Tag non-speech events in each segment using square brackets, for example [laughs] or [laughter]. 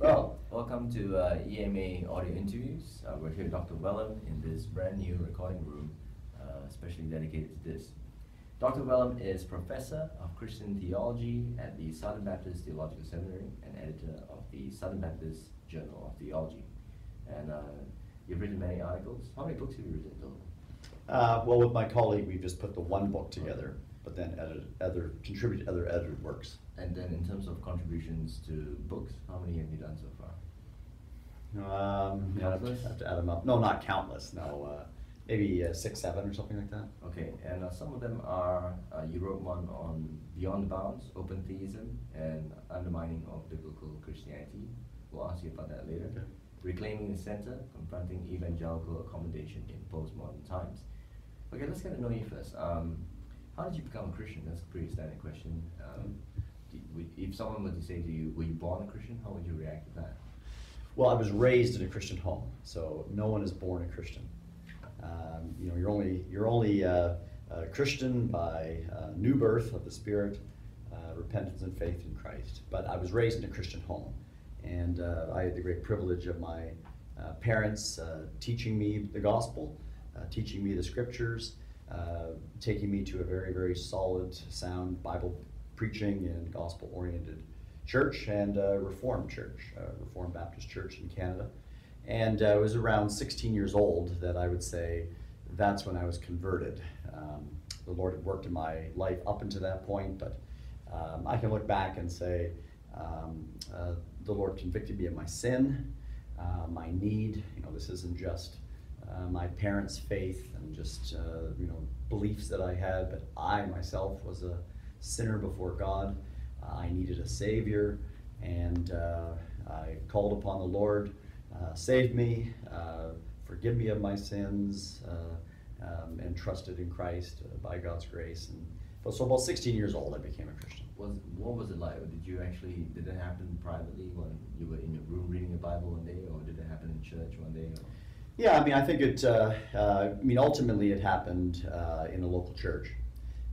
Well, welcome to uh, EMA Audio Interviews. Uh, we're here with Dr. Wellum in this brand new recording room, uh, especially dedicated to this. Dr. Wellum is Professor of Christian Theology at the Southern Baptist Theological Seminary and editor of the Southern Baptist Journal of Theology. And uh, you've written many articles. How many books have you written total? Uh, well, with my colleague, we've just put the one book together, but then edited, other, contributed other edited works. And then in terms of contributions to books, how many have you done so far? Um, yeah, I'd have to- Countless? have to add them up. No, not countless, no, uh, maybe uh, six, seven or something like that. Okay, and uh, some of them are, uh, you wrote one on Beyond Bounds, Open Theism, and Undermining of Biblical Christianity. We'll ask you about that later. Okay. Reclaiming the Center, Confronting Evangelical Accommodation in Postmodern Times. Okay, let's get to know you first. Um, how did you become a Christian? That's a pretty standard question. Um, if someone were to say to you, were you born a Christian, how would you react to that? Well, I was raised in a Christian home, so no one is born a Christian. Um, you know, you're only you're only uh, a Christian by uh, new birth of the Spirit, uh, repentance and faith in Christ. But I was raised in a Christian home, and uh, I had the great privilege of my uh, parents uh, teaching me the gospel, teaching me the scriptures, taking me to a very very solid, sound Bible preaching and gospel oriented church and uh, Reformed church, uh, Reformed Baptist Church in Canada. And uh, it was around 16 years old that I would say that's when I was converted. Um, the Lord had worked in my life up until that point, but um, I can look back and say um, uh, the Lord convicted me of my sin, uh, my need. You know, this isn't just uh, my parents' faith and just uh, you know beliefs that I had, but I myself was a sinner before God. I needed a Savior, and uh, I called upon the Lord, uh, saved me, uh, forgive me of my sins, uh, um, and trusted in Christ uh, by God's grace. And so about 16 years old, I became a Christian. Was what was it like? Did you actually did it happen privately when you were in your room reading the Bible one day, or did it happen in church one day? Or? Yeah, I mean, I think it. Uh, uh, I mean, ultimately, it happened uh, in a local church.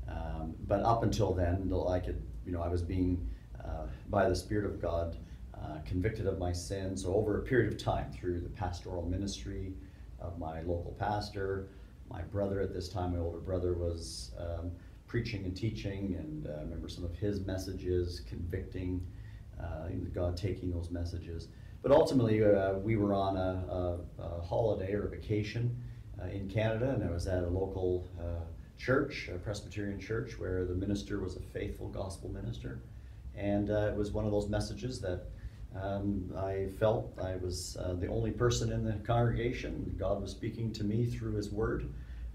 Um, but up until then, like it, you know, I was being uh, by the Spirit of God uh, convicted of my sins. So over a period of time, through the pastoral ministry of my local pastor, my brother at this time, my older brother, was um, preaching and teaching, and uh, I remember some of his messages convicting. Uh, God taking those messages. But ultimately, uh, we were on a, a, a holiday or a vacation uh, in Canada, and I was at a local uh, church, a Presbyterian church, where the minister was a faithful gospel minister. And uh, it was one of those messages that um, I felt I was uh, the only person in the congregation. God was speaking to me through His Word,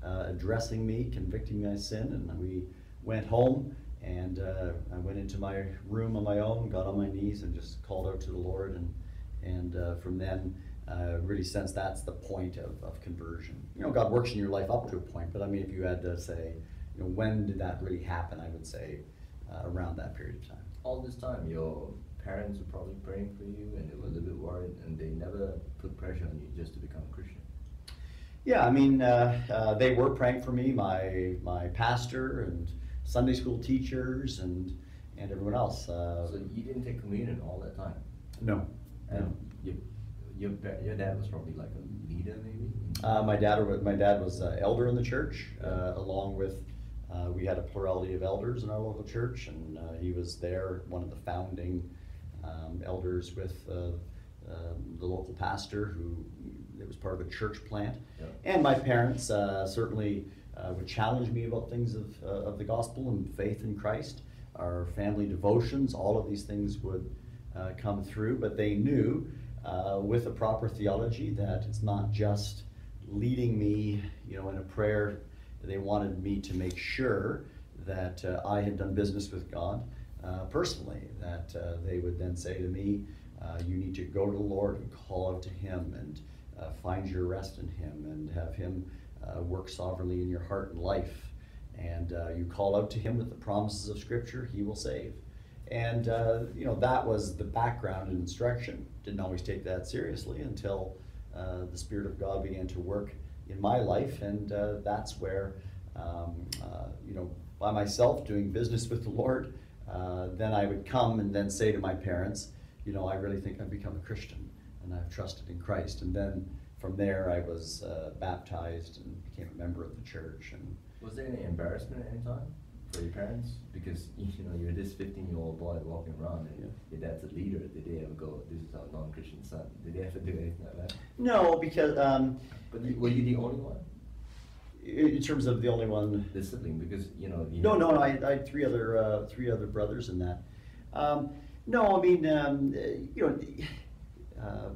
uh, addressing me, convicting my sin, and we went home. And uh, I went into my room on my own, got on my knees, and just called out to the Lord. And and uh, from then, uh, really sense that's the point of, of conversion. You know, God works in your life up to a point, but I mean, if you had to say, you know, when did that really happen? I would say uh, around that period of time. All this time, your parents were probably praying for you, and they were a little bit worried, and they never put pressure on you just to become a Christian. Yeah, I mean, uh, uh, they were praying for me, my my pastor and Sunday school teachers and and everyone else. Uh, So you didn't take communion all that time, no, and no. your your your dad was probably like a leader, maybe. Uh, my dad, my dad was uh, elder in the church, uh, along with, uh, we had a plurality of elders in our local church, and uh, he was there, one of the founding um, elders with uh, um, the local pastor who, it was part of a church plant. Yeah. And my parents uh, certainly uh, would challenge me about things of, uh, of the gospel and faith in Christ, our family devotions, all of these things would uh, come through, but they knew uh, with a proper theology that it's not just leading me, you know, in a prayer. They wanted me to make sure that uh, I had done business with God uh, personally. That uh, they would then say to me, uh, "You need to go to the Lord and call out to Him and uh, find your rest in Him and have Him work sovereignly in your heart and life." And you call out to Him with the promises of Scripture, He will save. And you know that was the background and instruction. Didn't always take that seriously until uh, the Spirit of God began to work in my life, and uh, that's where um, uh, you know by myself doing business with the Lord. Uh, then I would come and then say to my parents, you know, I really think I've become a Christian and I've trusted in Christ. And then from there, I was uh, baptized and became a member of the church. And Was there any embarrassment at any time for your parents? Because, [laughs] you know, you're this fifteen-year-old boy walking around and your dad's a leader. Did they ever go, this is our non-Christian son? Did they ever do anything like that? no, because um, But you- were you the only one? in terms of the only one. The sibling, because, you know. you No, have- no, I, I had three other uh, three other brothers in that. Um, no, I mean, um, you know. [sighs] Uh,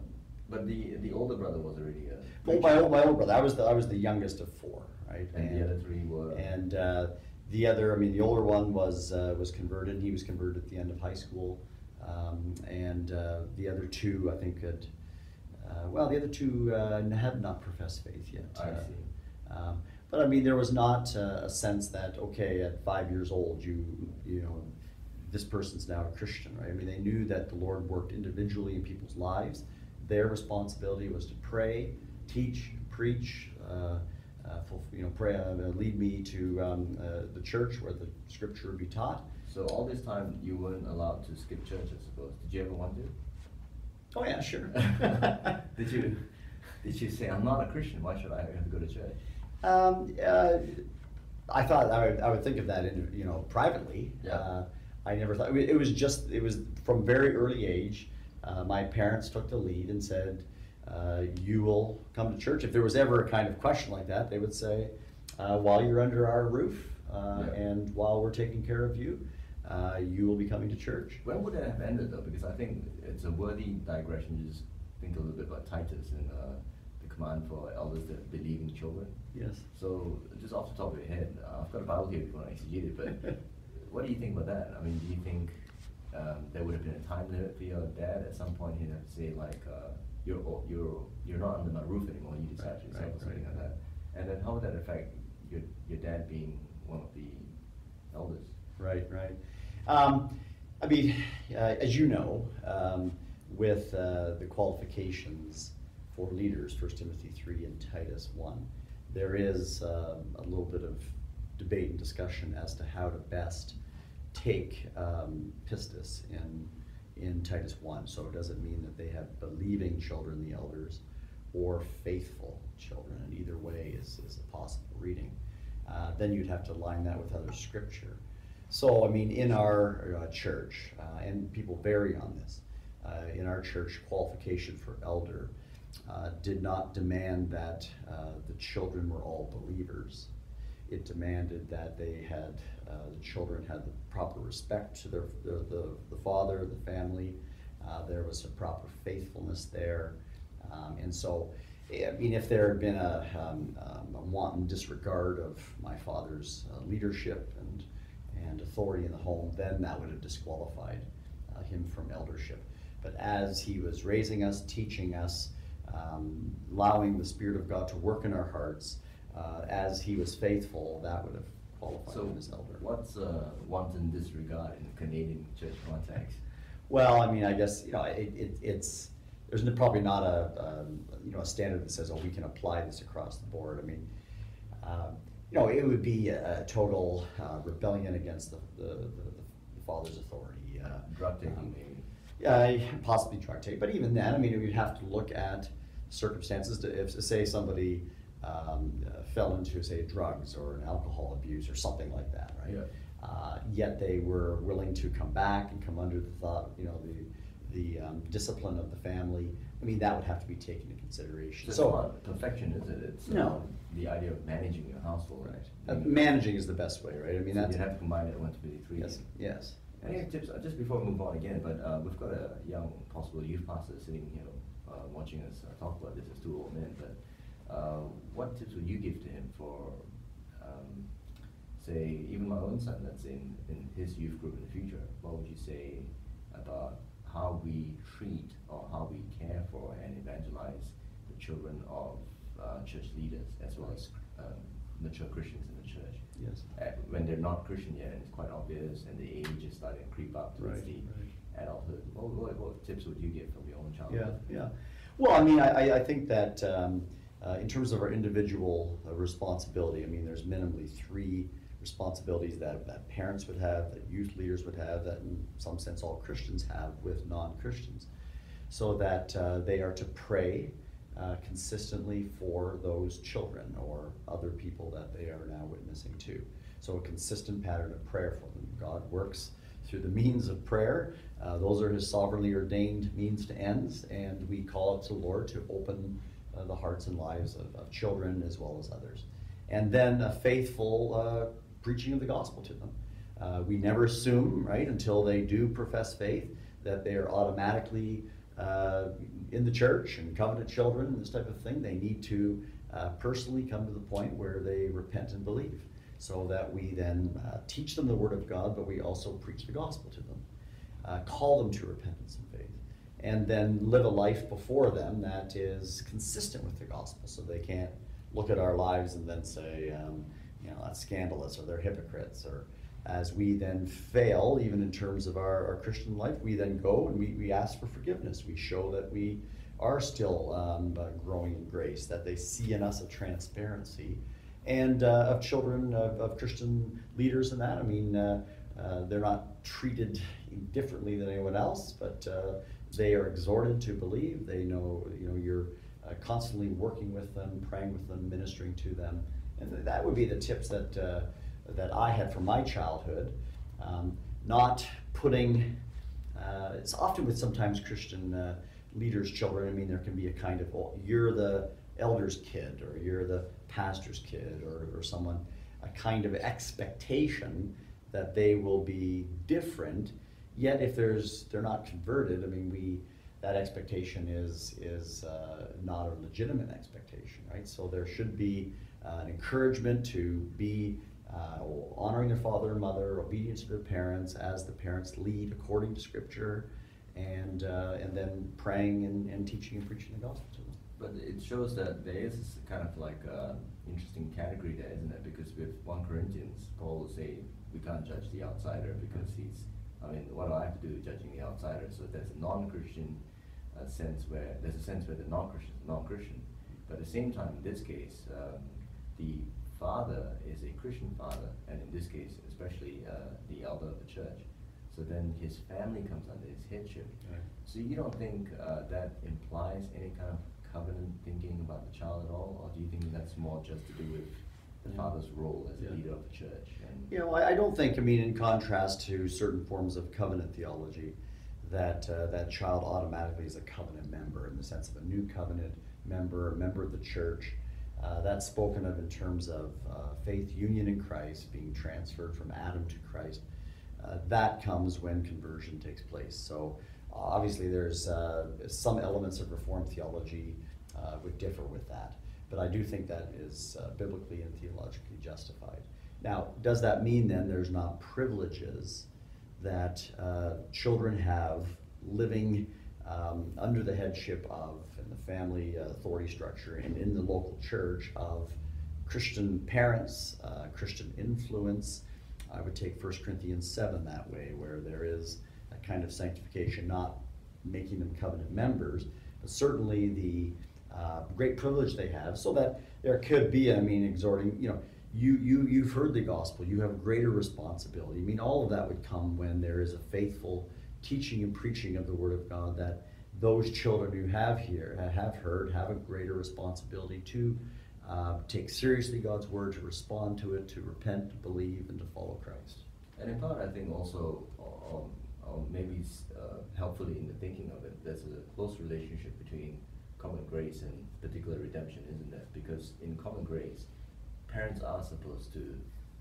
But the, the older brother was already a. Well, my, old- my older brother, I was the, I was the youngest of four, right? And the other three were. And uh, the other, I mean, the older one was uh, was converted. He was converted at the end of high school, um, and uh, the other two, I think, had. Uh, well, the other two uh, had not professed faith yet. I uh, see. Um, but I mean, there was not uh, a sense that okay, at five years old, you you know, this person's now a Christian, right? I mean, they knew that the Lord worked individually in people's lives. Their responsibility was to pray, teach, preach, uh, ful- you know, pray, uh, lead me to um, uh, the church where the scripture would be taught. So all this time, you weren't allowed to skip church, I suppose. Did you ever want to? Oh yeah, sure. [laughs] Did you, did you say, I'm not a Christian, why should I have to go to church? Um, uh, I thought I would, I would think of that in, you know, privately. Yeah. Uh, I never thought, I mean, it was just, it was from very early age, uh, my parents took the lead and said, uh, you will come to church. If there was ever a kind of question like that, they would say, uh, while you're under our roof, uh, Yeah. and while we're taking care of you, uh, you will be coming to church. When would that have ended though? Because I think it's a worthy digression, you just think a little bit about Titus and, uh, the command for elders to believe in children. Yes. So, just off the top of your head, uh, I've got a Bible here if you want to exegete it, but [laughs] what do you think about that? I mean, do you think um, there would have been a time limit for your dad at some point? He'd have to say like, uh, "You're you're you're not under my roof anymore. You decide Right, yourself right, or something right. like that." And then how would that affect your your dad being one of the elders? Right, right. Um, I mean, uh, as you know, um, with uh, the qualifications for leaders, First Timothy three and Titus one, there is um, a little bit of debate and discussion as to how to best take um, pistis in in Titus one. So it doesn't mean that they have believing children, the elders, or faithful children? And either way is, is a possible reading. Uh, then you'd have to line that with other scripture. So, I mean, in our uh, church, uh, and people vary on this, uh, in our church, qualification for elder uh, did not demand that uh, the children were all believers. It demanded that they had, uh, the children had the proper respect to their, the, the, the father, the family. Uh, there was a proper faithfulness there. Um, and so, I mean, if there had been a, um, um, a wanton disregard of my father's uh, leadership and, and authority in the home, then that would have disqualified uh, him from eldership. But as he was raising us, teaching us, um, allowing the Spirit of God to work in our hearts, uh, as he was faithful, that would have qualified So, him as elder. what's uh, wanton disregard in the Canadian church context? Well, I mean, I guess, you know, it, it, it's, there's n- probably not a, um, you know, a standard that says, oh, we can apply this across the board. I mean, um, you know, it would be a total uh, rebellion against the, the, the the father's authority. uh, Drug taking, um, maybe. Yeah, possibly drug take, but even then, I mean, we'd have to look at circumstances to, if, say, somebody um, uh, fell into, say, drugs or an alcohol abuse or something like that, right? Yeah. Uh, yet they were willing to come back and come under the thought, you know, the, the um, discipline of the family. I mean, that would have to be taken into consideration. So So, perfection, is it? It's No. um, the idea of managing your household. uh, Being- managing is the best way, right? I mean, that's. You have to combine it one to fifty-three. Yes, yes. Any tips, uh, just before we move on again, but uh, we've got a young possible youth pastor sitting here uh, watching us uh, talk about this as two old men, but uh, what tips would you give to him for, um, say, even my own son that's in, in his youth group in the future? What would you say about how we treat or how we care for and evangelize the children of uh, church leaders as well as um, mature Christians in the church? Yes. uh, when they're not Christian yet, and it's quite obvious, and the age is starting to creep up towards Right, the right. adulthood. What, what, what tips would you give from your own Yeah, childhood? yeah. Well, I mean, I, I- I think that um, uh, in terms of our individual uh, responsibility, I mean, there's minimally three responsibilities that, that parents would have, that youth leaders would have, that in some sense all Christians have with non-Christians. So that uh, they are to pray uh, consistently for those children or other people that they are now witnessing to. So a consistent pattern of prayer for them. God works through the means of prayer. Uh, those are His sovereignly ordained means to ends, and we call it to the Lord to open uh, the hearts and lives of, of, children as well as others. And then a faithful uh, preaching of the gospel to them. Uh, we never assume, right, until they do profess faith, that they are automatically uh, in the church and covenant children and this type of thing. They need to personally come to the point where they repent and believe so that we then uh, teach them the Word of God, but we also preach the gospel to them, uh, call them to repentance and faith, and then live a life before them that is consistent with the gospel, so they can't look at our lives and then say, um, you know, that's scandalous, or they're hypocrites, or as we then fail, even in terms of our, our Christian life, we then go and we, we ask for forgiveness. We show that we are still um, uh, growing in grace, that they see in us a transparency and uh, of children of, of, Christian leaders and that. I mean, uh, uh, they're not treated differently than anyone else, but uh, they are exhorted to believe. They know, you know, you're uh, constantly working with them, praying with them, ministering to them, and that would be the tips that uh, that I had from my childhood. Um, not putting. it's often with sometimes Christian leaders' children. I mean, there can be a kind of, well, you're the elder's kid, or you're the pastor's kid or, or someone, a kind of expectation that they will be different. Yet if there's they're not converted, I mean we that expectation is is uh, not a legitimate expectation, right? So there should be uh, an encouragement to be uh, honoring their father and mother, obedience to their parents as the parents lead according to Scripture, and uh, and then praying and, and teaching and preaching the gospel to them. But it shows that there is kind of like an interesting category there, isn't it? Because with 1 Corinthians, Paul will say we can't judge the outsider because he's, I mean, what do I have to do judging the outsider? So there's a non-Christian uh, sense where, there's a sense where the non-Christian is non-Christian. But at the same time, in this case, um, the father is a Christian father, and in this case, especially uh, the elder of the church. So then his family comes under his headship. Right. So you don't think uh, that implies any kind of covenant thinking about the child at all, or do you think that's more just to do with the yeah. father's role as a leader of the church? And you know, I, I, don't think. I mean, in contrast to certain forms of covenant theology, that uh, that child automatically is a covenant member in the sense of a new covenant member, a member of the church. Uh, that's spoken of in terms of uh, faith union in Christ, being transferred from Adam to Christ. Uh, that comes when conversion takes place. So obviously, there's uh, some elements of Reformed theology uh, would differ with that. But I do think that is uh, biblically and theologically justified. Now, does that mean then there's not privileges that uh, children have living um, under the headship of, in the family authority structure and in the local church of Christian parents, uh, Christian influence? I would take 1 Corinthians 7 that way, where there is a kind of sanctification, not making them covenant members, but certainly the uh, great privilege they have, so that there could be, I mean, exhorting, you know, you, you, you've heard the gospel, you have greater responsibility. I mean, all of that would come when there is a faithful teaching and preaching of the Word of God that those children who have here, have heard, have a greater responsibility to uh, take seriously God's Word, to respond to it, to repent, to believe, and to follow Christ. And in part, I think also, um, um, maybe uh, helpfully in the thinking of it, there's a close relationship between common grace and particular redemption, isn't there? Because in common grace, parents are supposed to,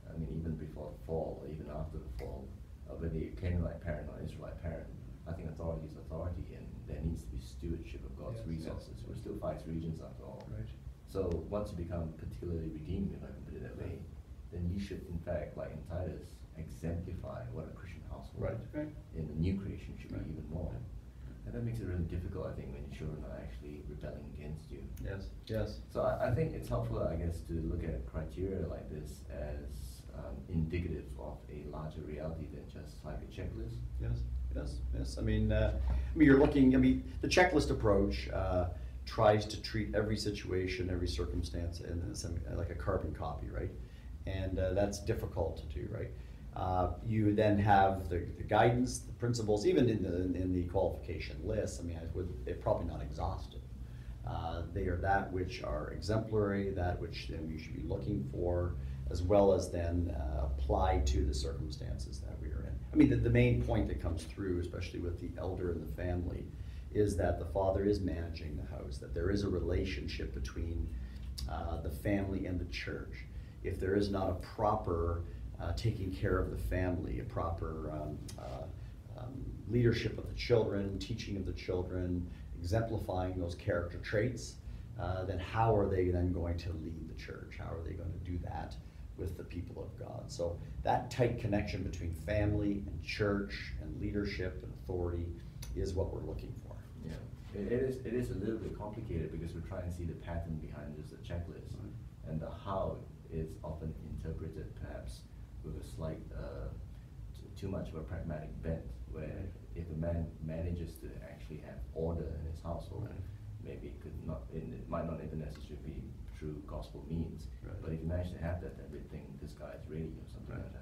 I mean, even before the fall, or even after the fall, uh, whether you're Canaanite parent or Israelite parent, I think authority is authority, and there needs to be stewardship of God's yes, resources. Yes. We're still five regions after all. Right. So once you become particularly redeemed, if I can put it that way, then you should, in fact, like in Titus, exemplify what a Christian household right. Right. in the new creation should right. be even more. And that makes it really difficult, I think, when your children are actually rebelling against you. Yes, yes. So I, I think it's helpful, I guess, to look at criteria like this as um, indicative of a larger reality than just like a checklist. Yes, yes, yes. I mean, uh, I mean, you're looking. I mean, the checklist approach uh, tries to treat every situation, every circumstance, in, in like a carbon copy, right? And uh, that's difficult to do, right? Uh, you then have the, the guidance, the principles, even in the, in the qualification list, I mean, would, they're probably not exhaustive. Uh, they are that which are exemplary, that which then you should be looking for, as well as then uh, apply to the circumstances that we are in. I mean, the, the main point that comes through, especially with the elder and the family, is that the father is managing the house, that there is a relationship between uh, the family and the church. If there is not a proper uh, taking care of the family, a proper um, uh, um, leadership of the children, teaching of the children, exemplifying those character traits, uh, then how are they then going to lead the church? How are they going to do that with the people of God? So that tight connection between family and church and leadership and authority is what we're looking for. Yeah, it, it is, it is a little bit complicated because we're trying to see the pattern behind just a checklist. Right. And the how is often interpreted perhaps with a slight, uh, t- too much of a pragmatic bent, where if a man manages to actually have order in his household, Right. maybe it could not, it it might not even necessarily be through gospel means. Right. But if you manage to have that, then we think this guy is ready or something Right. like that.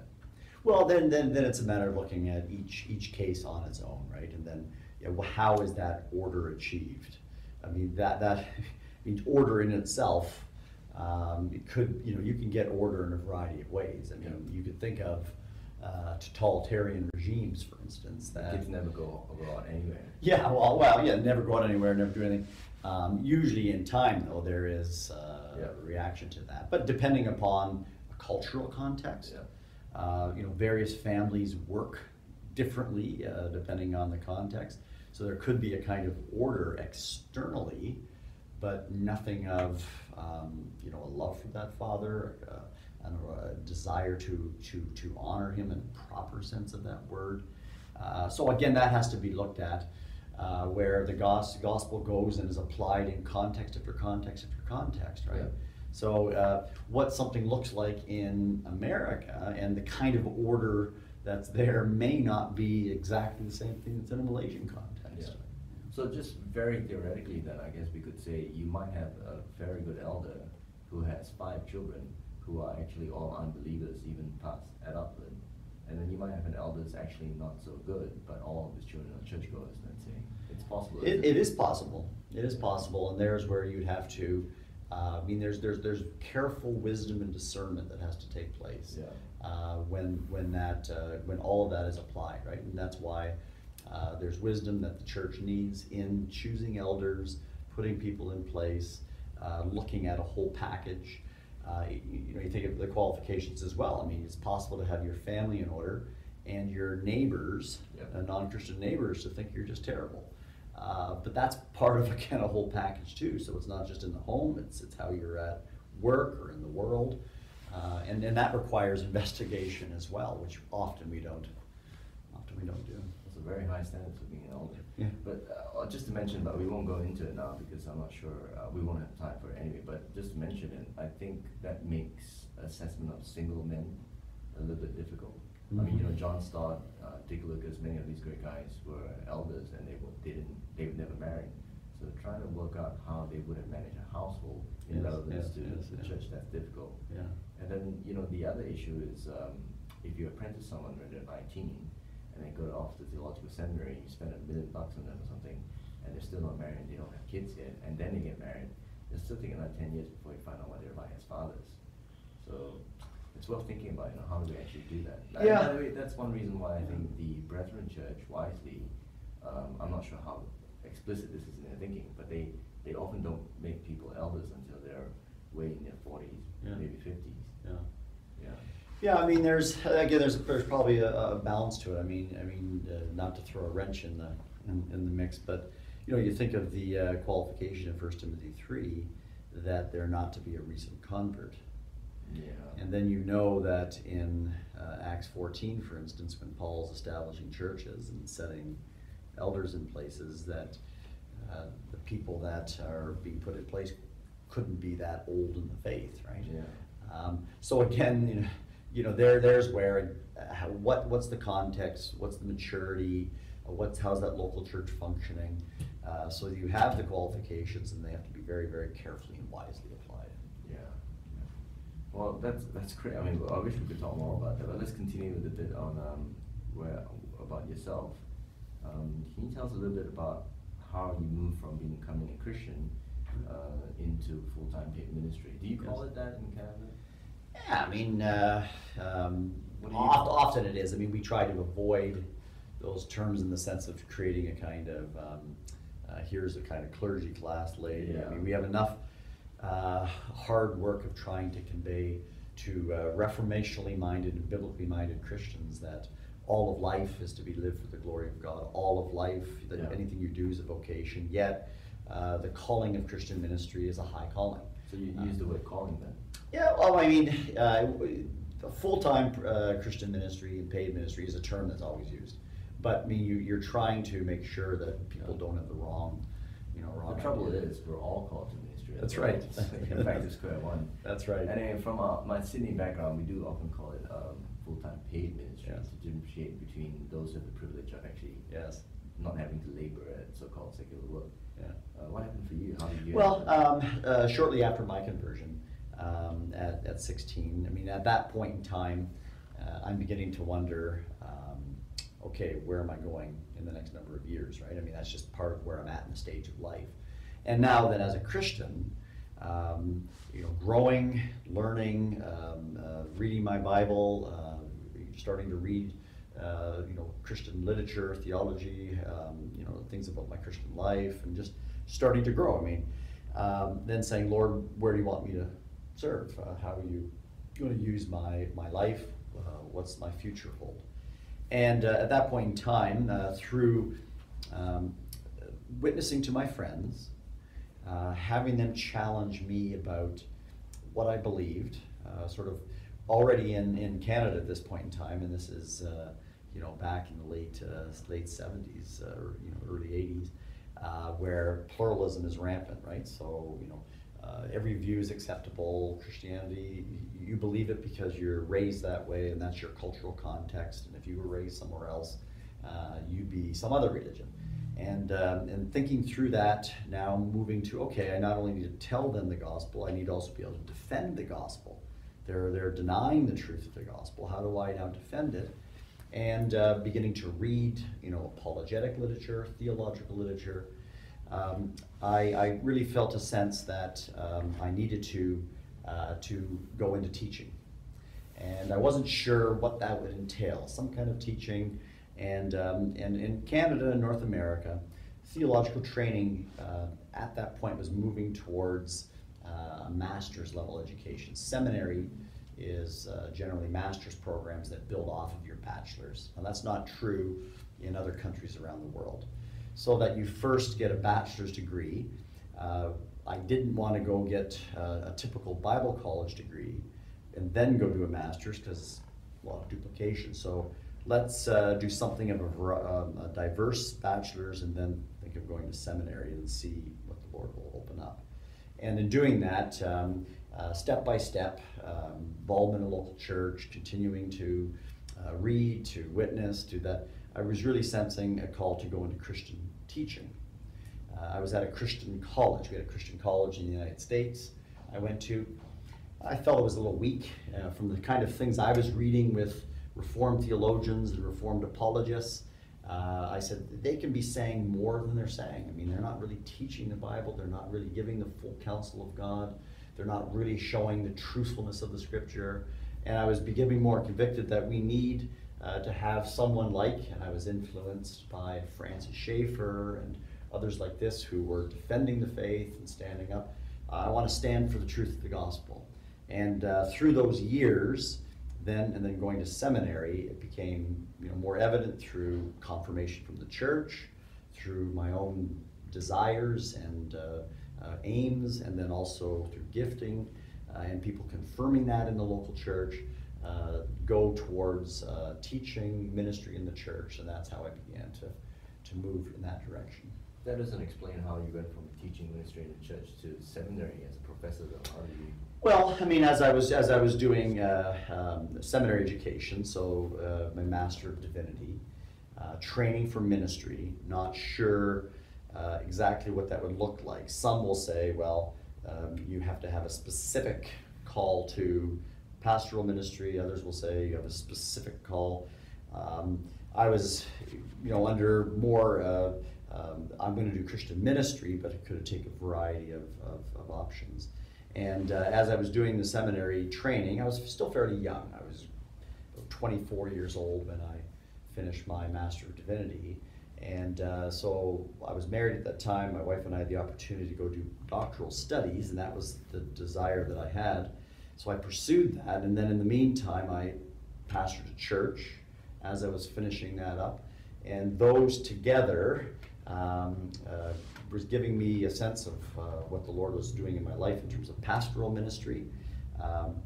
Well, then, then, then it's a matter of looking at each, each case on its own, right? And then, you know, how is that order achieved? I mean, that, that, [laughs] I mean, order in itself, um, it could, you know, you can get order in a variety of ways. I mean, you could think of, uh, totalitarian regimes, for instance, that. Kids never go, out anywhere. Yeah, well, well, yeah, never go out anywhere, never do anything. Um, usually in time, though, there is uh, Yeah. a reaction to that. But depending upon a cultural context, Yeah. uh, you know, various families work differently uh, depending on the context. So there could be a kind of order externally, but nothing of, um, you know, a love for that father, uh, and a desire to, to, to honor him in the proper sense of that word. Uh, so again, that has to be looked at, uh, where the gospel goes and is applied in context after context after context, right? Yeah. So uh, what something looks like in America and the kind of order that's there may not be exactly the same thing that's in a Malaysian context. So just very theoretically then, I guess we could say you might have a very good elder who has five children who are actually all unbelievers, even past adulthood. And then you might have an elder that's actually not so good, but all of his children are churchgoers, let's say. It's possible. It, it is possible. It is possible, and there's where you'd have to. Uh, I mean, there's there's there's careful wisdom and discernment that has to take place Yeah. uh, when when that uh, when all of that is applied, right? And that's why uh, there's wisdom that the church needs in choosing elders, putting people in place, uh, looking at a whole package. Uh, you, you know, you think of the qualifications as well. I mean, it's possible to have your family in order and your neighbors, Yeah. uh, non-Christian neighbors, to think you're just terrible. Uh, but that's part of [laughs] a kind of whole package too. So it's not just in the home; it's it's how you're at work or in the world, uh, and and that requires investigation as well, which often we don't often we don't do. Very high standards for being an elder. Yeah. But uh, just to mention, but we won't go into it now because I'm not sure, uh, we won't have time for it anyway, but just to mention it, I think that makes assessment of single men a little bit difficult. I mean, you know, Mhm. John Stott, uh, Dick Lucas, many of these great guys were elders and they were, didn't, they were never married. So trying to work out how they would have managed a household in Yes, relevance yes, to yes, the yeah. church, that's difficult. Yeah. And then, you know, the other issue is, um, if you apprentice someone when they're nineteen, and they go off to theological seminary, you spend a million bucks on them or something, and they're still not married, and they don't have kids yet, and then they get married, they're still taking another ten years before you find out what they're like as fathers. So, it's worth thinking about, you know, how do we actually do that? And Yeah. by the way, that's one reason why I think the Brethren Church wisely, um, I'm not sure how explicit this is in their thinking, but they, they often don't make people elders until they're way in their forties, Yeah. maybe fifties, Yeah. yeah. Yeah, I mean, there's again, there's there's probably a, a balance to it. I mean, I mean, uh, not to throw a wrench in the in, in the mix, but you know, you think of the uh, qualification in First Timothy three that they're not to be a recent convert, Yeah. and then you know that in uh, Acts fourteen, for instance, when Paul's establishing churches and setting elders in places, that uh, the people that are being put in place couldn't be that old in the faith, right? Yeah. Um, so again, you know, you know, there, there's where, uh, how, what, what's the context, what's the maturity, uh, what's, how's that local church functioning? Uh, so you have the qualifications and they have to be very, very carefully and wisely applied. Yeah. Well, that's that's great. I mean, I wish we could talk more about that, but let's continue with a bit on um, where about yourself. Um, can you tell us a little bit about how you moved from being becoming a Christian uh, into full time paid ministry? Do you call Yes. it that in Canada? Yeah, I mean, uh, um, What do you- oft, often it is. I mean, we try to avoid those terms in the sense of creating a kind of um, uh, here's a kind of clergy class lady. Yeah. I mean, we have enough uh, hard work of trying to convey to uh, reformationally minded and biblically minded Christians that all of life is to be lived for the glory of God. All of life, that Yeah. anything you do is a vocation. Yet, uh, the calling of Christian ministry is a high calling. So you use the word calling then? Yeah, well, I mean, uh, full-time uh, Christian ministry and paid ministry is a term that's always used. But I mean, you, you're trying to make sure that people Yeah. don't have the wrong, you know, wrong. The trouble idea. is, we're all called to ministry. That's right. In fact, it's square one. That's right. And then from uh, my Sydney background, we do often call it um, full-time paid ministry Yes. to differentiate between those who have the privilege of actually Yes. not having to labor at so-called secular work. Yeah. Uh, what happened for you? How did you? Well, um, uh, shortly after my conversion, um, at, at 16, I mean, at that point in time, uh, I'm beginning to wonder, um, okay, where am I going in the next number of years, right? I mean, that's just part of where I'm at in the stage of life. And now that as a Christian, um, you know, growing, learning, um, uh, reading my Bible, uh, starting to read, uh, you know, Christian literature, theology, um, you know, things about my Christian life, and just starting to grow. I mean, um, then saying, Lord, where do you want me to serve? Uh, how are you going to use my my life? Uh, what's my future hold? And uh, at that point in time, uh, through um, witnessing to my friends, uh, having them challenge me about what I believed, sort of already in, in Canada at this point in time, and this is you know back in the late late seventies uh, or you know early eighties, uh, where pluralism is rampant, right? So you know uh, every view is acceptable. Christianity, you believe it because you're raised that way, and that's your cultural context. And if you were raised somewhere else, uh, you'd be some other religion. And, um, and thinking through that, now moving to okay, I not only need to tell them the gospel, I need to also be able to defend the gospel. They're, they're denying the truth of the gospel. How do I now defend it? And uh, beginning to read, you know, apologetic literature, theological literature. Um, I, I really felt a sense that um, I needed to, uh, to go into teaching. And I wasn't sure what that would entail, some kind of teaching. And, um, and in Canada and North America, theological training uh, at that point was moving towards uh, a master's level education. Seminary is uh, generally master's programs that build off of your bachelor's. Now, that's not true in other countries around the world. So that you first get a bachelor's degree. Uh, I didn't want to go get uh, a typical Bible college degree and then go do a master's because a lot of duplication. So let's uh, do something of a, um, a diverse bachelor's and then think of going to seminary and see what the Lord will open up. And in doing that, um, uh, step by step, um, involvement in a local church, continuing to uh, read, to witness, to that, I was really sensing a call to go into Christian teaching. Uh, I was at a Christian college. We had a Christian college in the United States I went to. I felt it was a little weak uh, from the kind of things I was reading with Reformed theologians and Reformed apologists. Uh, I said they can be saying more than they're saying. I mean, they're not really teaching the Bible, they're not really giving the full counsel of God, they're not really showing the truthfulness of the scripture. And I was becoming more convicted that we need uh, to have someone like, and I was influenced by Francis Schaeffer and others like this who were defending the faith and standing up. I want to stand for the truth of the gospel. And uh, through those years, then and then going to seminary, it became you know more evident through confirmation from the church, through my own desires and uh, uh, aims, and then also through gifting, uh, and people confirming that in the local church. Uh, go towards uh, teaching ministry in the church, and that's how I began to to move in that direction. That doesn't explain how you went from teaching ministry in the church to seminary as a professor. Though, how you? Well, I mean, as I was as I was doing uh, um, seminary education, so uh, my master of divinity, uh, training for ministry, not sure uh, exactly what that would look like. Some will say, well, um, you have to have a specific call to pastoral ministry. Others will say you have a specific call. Um, I was, you know, under more. Uh, um, I'm going to do Christian ministry, but it could take a variety of, of, of options. And uh, as I was doing the seminary training, I was still fairly young. I was 24 years old when I finished my Master of Divinity. And uh, so I was married at that time. My wife and I had the opportunity to go do doctoral studies, and that was the desire that I had. So I pursued that. And then in the meantime, I pastored a church as I was finishing that up. And those together um, uh, was giving me a sense of uh, what the Lord was doing in my life in terms of pastoral ministry. Um,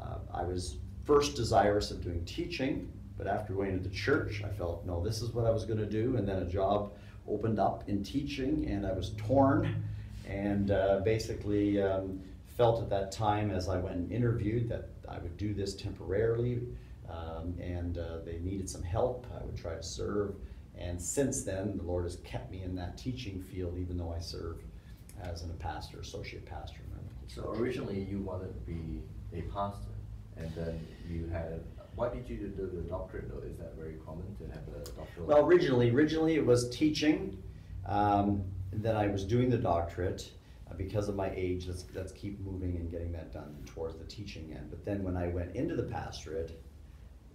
uh, I was first desirous of doing teaching, but after going to the church, I felt, no, this is what I was going to do. And then a job opened up in teaching, and I was torn and uh, basically um, felt at that time as I went and interviewed that I would do this temporarily. Um, and uh, they needed some help. I would try to serve. And since then, the Lord has kept me in that teaching field, even though I serve as an a pastor, associate pastor. So originally, you wanted to be a pastor, and then you had. Why did you do the doctorate though? Is that very common to have a doctorate? Well, originally, originally it was teaching. Um, then I was doing the doctorate. Uh, because of my age, let's, let's keep moving and getting that done towards the teaching end. But then when I went into the pastorate,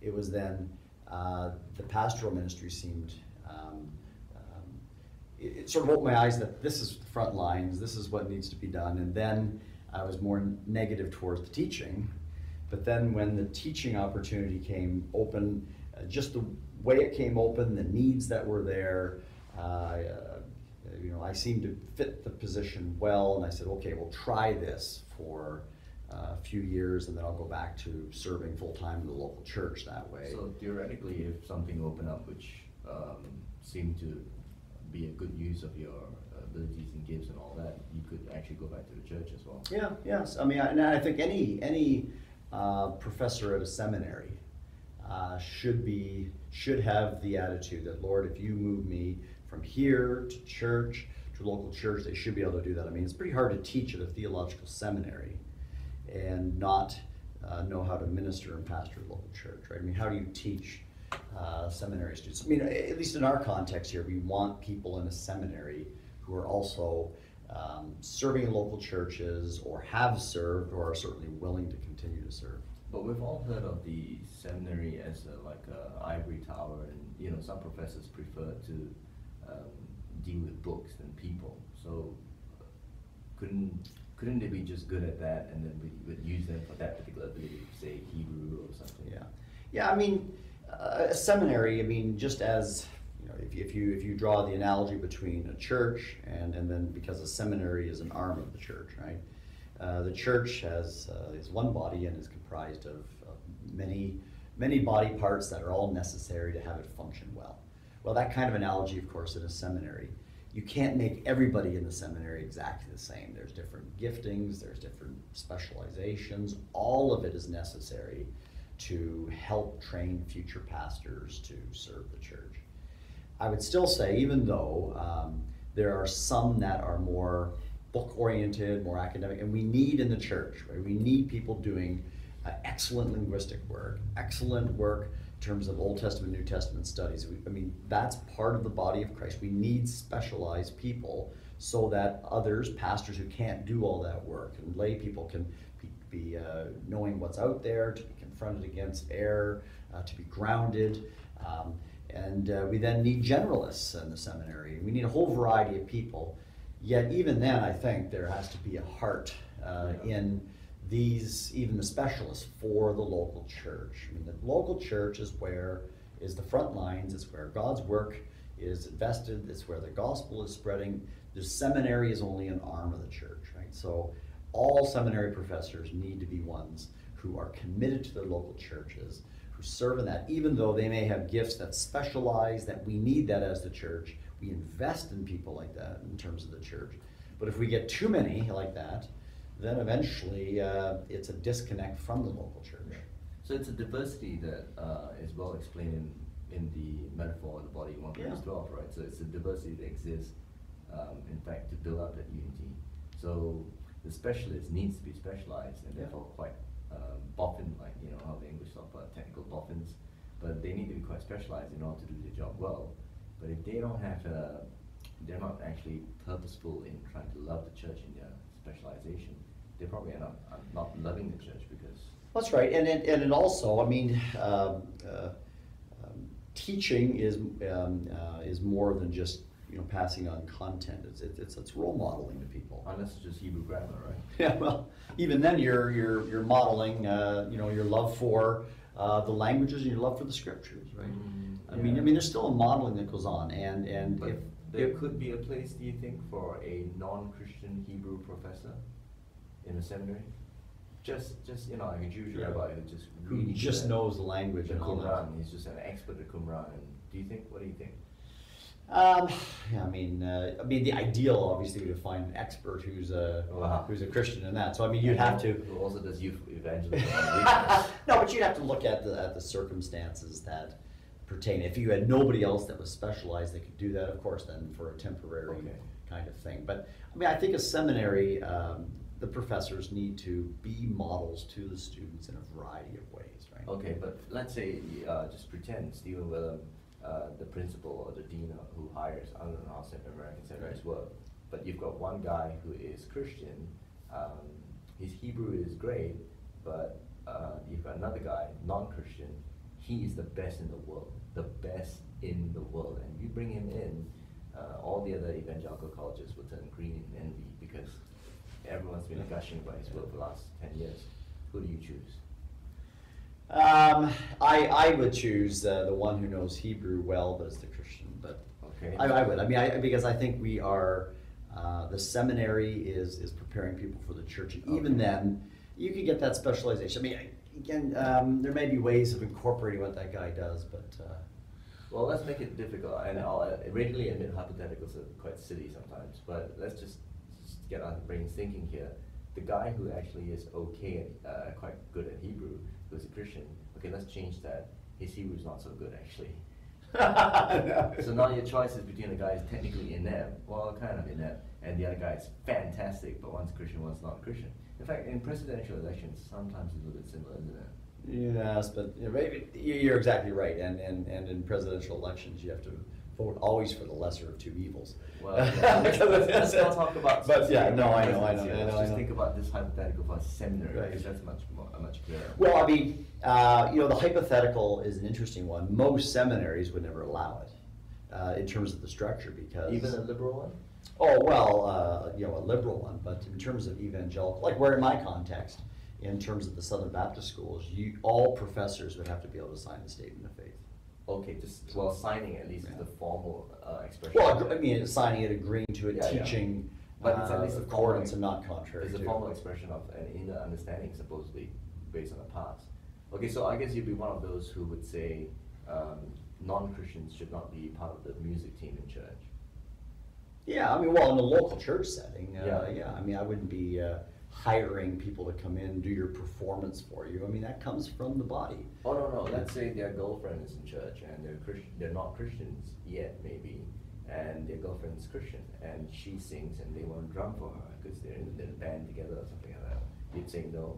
it was then uh, the pastoral ministry seemed um, um, it, it, sort of opened my eyes that this is the front lines, this is what needs to be done. And then I was more negative towards the teaching. But then when the teaching opportunity came open, uh, just the way it came open, the needs that were there, uh, uh you know, I seemed to fit the position well, and I said, okay, we'll try this for uh, a few years, and then I'll go back to serving full time in the local church that way. So theoretically, if something opened up, which um, seem to be a good use of your abilities and gifts and all that, you could actually go back to the church as well. Yeah, yes. I mean, I, and I think any any uh, professor at a seminary uh, should be should have the attitude that Lord, if you move me from here to church to local church, they should be able to do that. I mean, it's pretty hard to teach at a theological seminary and not uh, know how to minister and pastor a local church, right? I mean, how do you teach uh, seminary students. I mean, at least in our context here, we want people in a seminary who are also um, serving in local churches or have served or are certainly willing to continue to serve. But we've all heard of the seminary as a, like an ivory tower, and you know some professors prefer to um, deal with books than people. So couldn't couldn't they be just good at that, and then we would use them for that particular ability, say Hebrew or something? Yeah, yeah. I mean, a seminary, I mean, just as you know, if you, if you if you draw the analogy between a church and and then because a seminary is an arm of the church, right? Uh, the church has uh, is one body and is comprised of, of, many many body parts that are all necessary to have it function well. Well, that kind of analogy, of course, in a seminary, you can't make everybody in the seminary exactly the same. There's different giftings, there's different specializations. All of it is necessary to help train future pastors to serve the church. I would still say, even though um, there are some that are more book oriented, more academic, and we need in the church, right? We need people doing uh, excellent linguistic work, excellent work terms of Old Testament, New Testament studies. We, I mean, that's part of the body of Christ. We need specialized people so that others, pastors who can't do all that work, and lay people can be, be uh, knowing what's out there, to be confronted against error, uh, to be grounded. Um, and uh, we then need generalists in the seminary. We need a whole variety of people. Yet, even then, I think there has to be a heart uh, in these, even the specialists for the local church. I mean, the local church is where is the front lines, it's where God's work is invested, it's where the gospel is spreading. The seminary is only an arm of the church, right? So, all seminary professors need to be ones who are committed to their local churches, who serve in that, even though they may have gifts that specialize, that we need that as the church. We invest in people like that in terms of the church. But if we get too many like that, then eventually uh, it's a disconnect from the local church. So it's a diversity that uh, is well explained in, in the metaphor of the body 1 Corinthians yeah. 12, right? So it's a diversity that exists, um, in fact, to build up that unity. So the specialist needs to be specialized and Yeah. therefore quite um, boffin, like you know how the English talk about technical boffins, but they need to be quite specialized in order to do their job well. But if they don't have, uh, they're not actually purposeful in trying to love the church in their specialization, they probably end up uh, not loving the church because That's right, and it, and it also, I mean, um, uh, um, teaching is, um, uh, is more than just, you know, passing on content. It's, it's, it's role modeling to people. unless it's just Hebrew grammar, right? [laughs] Yeah, well, even then, you're, you're, you're modeling, uh, you know, your love for uh, the languages and your love for the scriptures, right? Mm, I mean. I mean, there's still a modeling that goes on, and, and But if, there could be a place, do you think, for a non-Christian Hebrew professor in a seminary? Just, just, you know, like a Jewish Yeah. rabbi who just who really just at knows the language the and all that. He's just an expert at Qumran, and do you think, what do you think? Um, yeah, I mean, uh, I mean, the ideal obviously would find an expert who's a Wow. who's a Christian in that. So I mean, you'd have to. Who also does youth evangelism [laughs] [laughs] no, but you'd have to look at the at the circumstances that pertain. If you had nobody else that was specialized that could do that, of course, then for a temporary Okay. kind of thing. But I mean, I think a seminary, um, the professors need to be models to the students in a variety of ways, right? Okay, but let's say, uh, just pretend Stephen Wellum, uh, the principal or the dean who hires, I don't know American seminaries work, but you've got one guy who is Christian, um, his Hebrew is great, but uh, you've got another guy, non-Christian, he is the best in the world, the best in the world, and you bring him in, uh, all the other evangelical colleges will turn green in envy because everyone's been gushing about his work for the last ten years. Who do you choose? Um, I I would choose uh, the one who knows Hebrew well, but is the Christian. But Okay. I, I would. I mean, I, because I think we are. Uh, the seminary is is preparing people for the church, and even Okay. then, you can get that specialization. I mean, again, um, there may be ways of incorporating what that guy does, but uh, Well, let's make it difficult, and I'll readily admit hypotheticals are quite silly sometimes, but let's just get our brains thinking here. The guy who actually is okay, uh, quite good at Hebrew, who's a Christian, okay, let's change that. His Hebrew is not so good actually. [laughs] So now your choice is between the guy who's technically inept, well, kind of inept, and the other guy is fantastic, but one's Christian, one's not Christian. In fact, in presidential elections, sometimes it's a little bit similar, isn't it? Yes, but you know, maybe you're exactly right. And, and, and in presidential elections, you have to always for the lesser of two evils. Well, [laughs] yeah, [laughs] let's, let's, let's not talk about. [laughs] But yeah, no, I know, I know. I Let's know, I just know. think about this hypothetical for a seminary, Right. because that's much more, much clearer. Well, I mean, uh, you know, the hypothetical is an interesting one. Most seminaries would never allow it uh, in terms of the structure because Even a liberal one? Oh, well, uh, you know, a liberal one, but in terms of evangelical, like where in my context, in terms of the Southern Baptist schools, you, all professors would have to be able to sign the statement of faith. Okay, just, well, signing at least is the formal, uh, expression. Well, I mean, signing it, agreeing to it, Yeah, yeah. teaching, But it's at uh, least a formal- accordance and not contrary It's a to. formal expression of an inner understanding supposedly, based on the past. Okay, so I guess you'd be one of those who would say, um, non-Christians should not be part of the music team in church. Yeah, I mean, well, in a local church setting, uh, Yeah. yeah, I mean, I wouldn't be uh, hiring people to come in and do your performance for you. I mean, that comes from the body. Oh no no, let's say their girlfriend is in church and they're Christian, they're not Christians yet maybe, and their girlfriend's Christian and she sings and they want to drum for her because they're in the band together or something like that. You'd say no.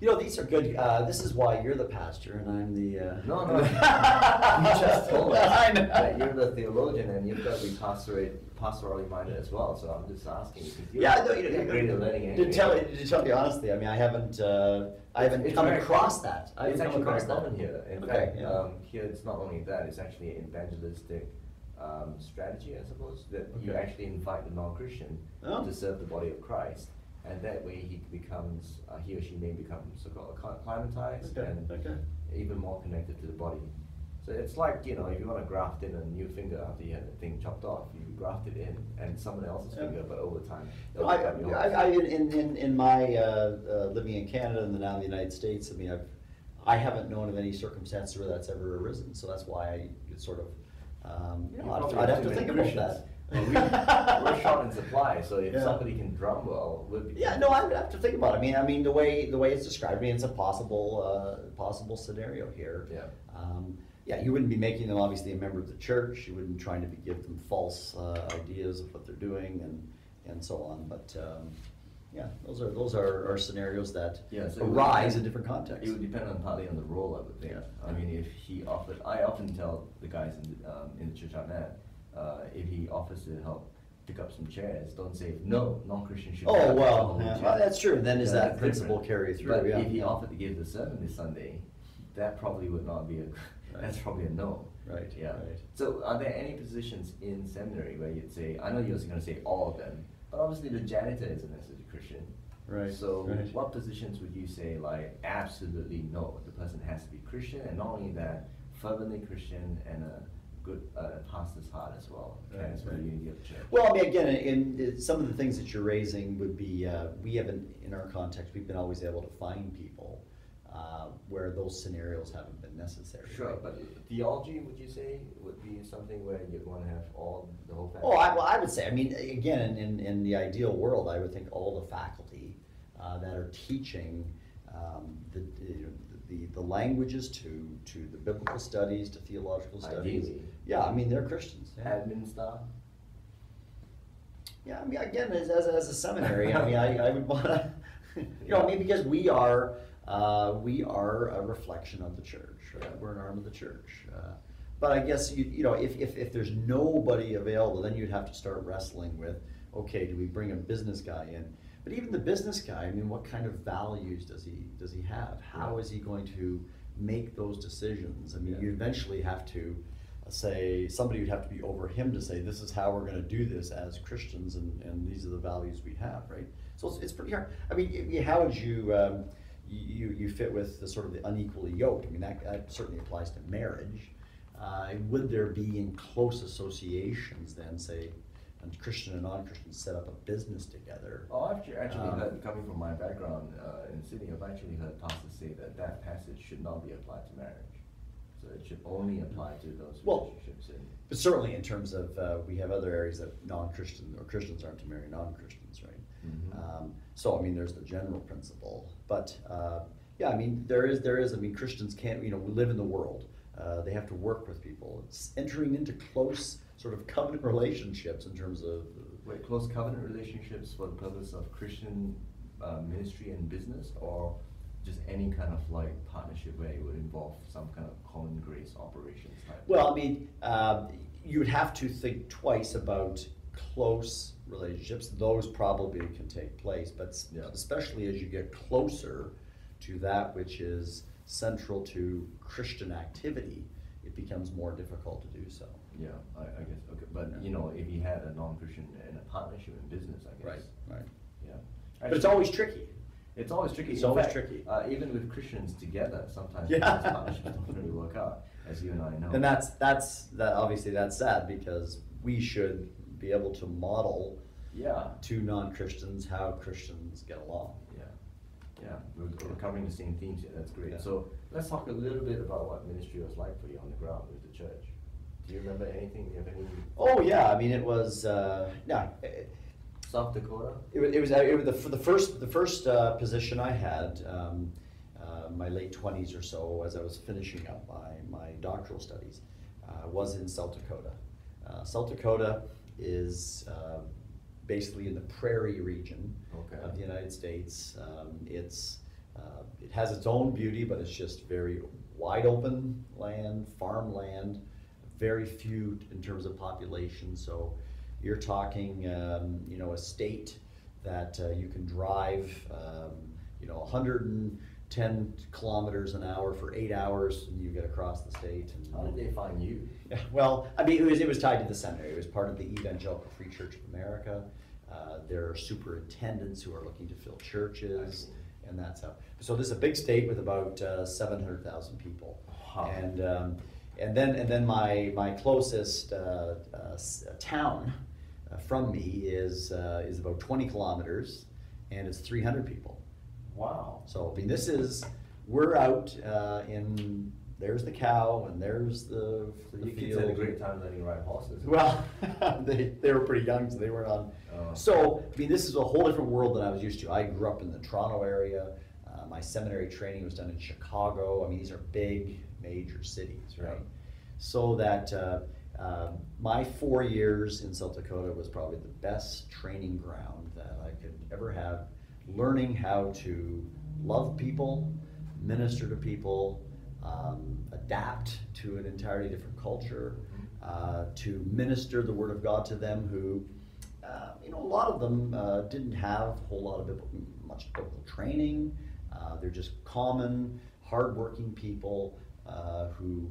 You know, these are good. Uh, this is why you're the pastor and I'm the. Uh... No no, [laughs] you just told us [laughs] that you're the theologian and you've got to be pastorate, pastorally minded as well. So I'm just asking you're, Yeah, no, you know, great at learning to tell to tell you honestly, I mean, I haven't, uh, I haven't It's come very across that. I It's actually very across that. common here. In Okay, fact, yeah. um, here it's not only that; it's actually an evangelistic um, strategy, I suppose, that you actually invite the non-Christian Oh. to serve the body of Christ, and that way he becomes, uh, he or she may become so-called acclimatized Okay, and okay. even more connected to the body. So it's like you know, if you want to graft in a new finger after you had the thing chopped off, you graft it in, and someone else's Yeah. finger, but over time, I, become. I, I, in, in, in my uh, uh, living in Canada and now in the United States, I mean, I've, I haven't known of any circumstances where that's ever arisen. So that's why I sort of, um, know, I'd, I'd have to think about that. Well, we, we're short in supply, so if Yeah. somebody can drum well, we'll be. Yeah, no, I would have to think about it. I mean, I mean, the way the way it's described, I mean, it's a possible uh, possible scenario here. Yeah. Um, yeah, you wouldn't be making them obviously a member of the church. You wouldn't be trying to be, give them false uh, ideas of what they're doing, and and so on. But um, yeah, those are those are, are scenarios that Yeah, so would arise in different contexts. It would depend on partly on the role, I would think. Yeah. I mean, if he offered, I often tell the guys in, the, um, in the church I'm at, uh, if he offers to help pick up some chairs, don't say, no, non-Christian should. Oh, well, yeah, well, that's true. Then is that principle different. carry through? But Yeah, if he offered to give the sermon this Sunday, that probably would not be a, [laughs] that's probably a no. Right, Yeah. right. So are there any positions in seminary where you'd say, I know you're gonna say all of them, but obviously the janitor isn't necessarily Christian. Right, So right. what positions would you say like absolutely no, the person has to be Christian and not only that, fervently Christian and a good uh, pastor's heart as well, Right, cares for the right. of the. Well, I mean, again, in, in some of the things that you're raising would be, uh, we haven't, in our context, we've been always able to find people uh, where those scenarios haven't been necessary. Sure, right? but theology, would you say, would be something where you'd wanna have all, the whole family? Oh, I, well, I would say, I mean, again, in, in the ideal world, I would think all the faculty uh, that are teaching um, the, the, the languages to, to the biblical studies, to theological studies. Ideally. Yeah, I mean, they're Christians. yeah. Admin staff? Yeah, I mean, again, as, as, as a seminary, I mean, [laughs] I, I would wanna, [laughs] you know, I mean, because we are, uh, we are a reflection of the church, right? Yeah. We're an arm of the church. Uh, But I guess you, you know, if, if, if there's nobody available, then you'd have to start wrestling with, okay, do we bring a business guy in? But even the business guy, I mean, what kind of values does he, does he have? How is he going to make those decisions? I mean, Yeah. you eventually have to say, somebody would have to be over him to say, this is how we're gonna do this as Christians and, and these are the values we have, right? So it's, it's pretty hard. I mean, how would you, um, you, you fit with the sort of the unequally yoked? I mean, that, that certainly applies to marriage. Uh, would there be in close associations then, say, a Christian and non-Christian set up a business together? Oh, I've actually, actually Um, heard, coming from my background uh, in Sydney, I've actually heard pastors say that that passage should not be applied to marriage. So it should only apply to those Well, relationships in. But certainly in terms of, uh, we have other areas that non-Christian, or Christians aren't to marry non-Christians, right? Mhm. Um, so, I mean, there's the general principle, but, uh, yeah, I mean, there is, there is, I mean, Christians can't, you know, we live in the world. Uh, they have to work with people. It's entering into close sort of covenant relationships in terms of, Wait, close covenant relationships for the purpose of Christian uh, ministry and business, or just any kind of like partnership where it would involve some kind of common grace operations type? Well, I mean, um, you would have to think twice about close relationships. Those probably can take place, but Yeah. especially as you get closer to that which is central to Christian activity, it becomes more difficult to do so. Yeah, I, I guess, okay, but you know, if you had a non-Christian in a partnership in business, I guess. right. Right. Yeah. But it's always tricky. It's always tricky. It's In always fact, tricky. Uh, even with Christians together, sometimes Yeah. partnerships don't really work out, as you and I know. And that's, that's, that, obviously that's sad because we should be able to model Yeah, to non-Christians how Christians get along. yeah, yeah. We're, we're covering the same themes here. That's great. Yeah. So let's talk a little bit about what ministry was like for you on the ground with the church. Do you remember anything? Do you have any? Oh, yeah, I mean, it was, uh, no, it, South Dakota. it was, it was, it was the, the first, the first, uh, position I had, um, uh, my late twenties or so, as I was finishing up my, my doctoral studies, uh, was in South Dakota. Uh, South Dakota is, uh, basically in the prairie region Okay. of the United States. Um, it's, uh, it has its own beauty, but it's just very wide open land, farmland, very few in terms of population. So you're talking, um, you know, a state that uh, you can drive, um, you know, 110 kilometers an hour for eight hours, and you get across the state. And How did they find you? yeah, [laughs] well, I mean, it was, it was tied to the seminary. It was part of the Evangelical Free Church of America. Uh, there are superintendents who are looking to fill churches, and that's how. So this is a big state with about uh, seven hundred thousand people. Wow. And um, and then and then my my closest uh, uh, town from me is uh, is about twenty kilometers, and it's three hundred people. Wow. So, I mean, this is, we're out uh, in, there's the cow and there's the, So the you kids had a great time learning to ride horses. Well, [laughs] they, they were pretty young, so they weren't on. Oh. So, I mean, this is a whole different world than I was used to. I grew up in the Toronto area. Uh, my seminary training was done in Chicago. I mean, these are big, major cities, right? Yeah. So that uh, um, my four years in South Dakota was probably the best training ground that I could ever have, learning how to love people, minister to people, um, adapt to an entirely different culture, uh, to minister the Word of God to them who, uh, you know, a lot of them uh, didn't have a whole lot of biblical, much biblical training. Uh, they're just common, hardworking people uh, who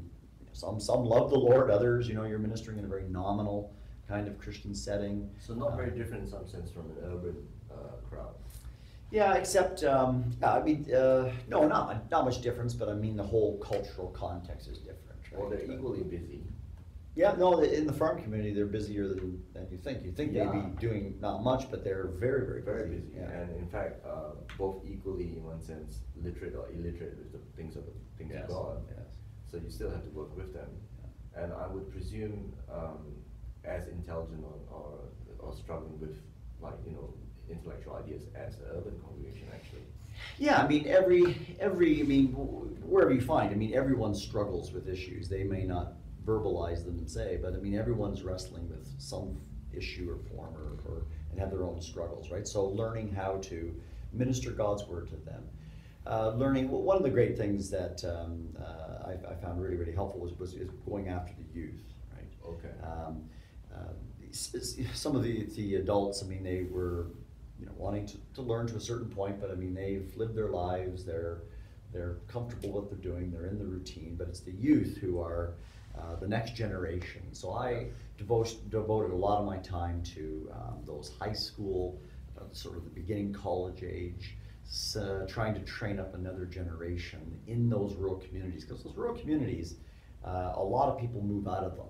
some some love the Lord, others, you know, you're ministering in a very nominal kind of Christian setting. So not very Uh, different in some sense from an urban uh, crowd. Yeah, except um, I mean, uh, no, not not much difference, but I mean the whole cultural context is different. Right? Well, they're equally busy. Yeah, no, in the farm community, they're busier than, than you think. You think they'd be doing not much, but they're very, very busy. Very busy, Yeah. and in fact, uh, both equally in one sense, literate or illiterate with the things of the things Yes, of God. yes. So you still have to work with them, and I would presume um, as intelligent or, or or struggling with like you know intellectual ideas as the urban congregation actually. Yeah, I mean, every, every, I mean, wherever you find, I mean, everyone struggles with issues. They may not verbalize them and say, but I mean, everyone's wrestling with some issue or form or, or, and have their own struggles, right? So learning how to minister God's word to them. Uh, learning, well, one of the great things that um, uh, I, I found really, really helpful was, was is going after the youth, right? Okay. Um, uh, some of the, the adults, I mean, they were, you know, wanting to, to learn to a certain point, but I mean, they've lived their lives, they're, they're comfortable with what they're doing, they're in the routine, but it's the youth who are uh, the next generation. So I devote, devoted a lot of my time to um, those high school, uh, sort of the beginning college age, uh, trying to train up another generation in those rural communities, because those rural communities, uh, a lot of people move out of them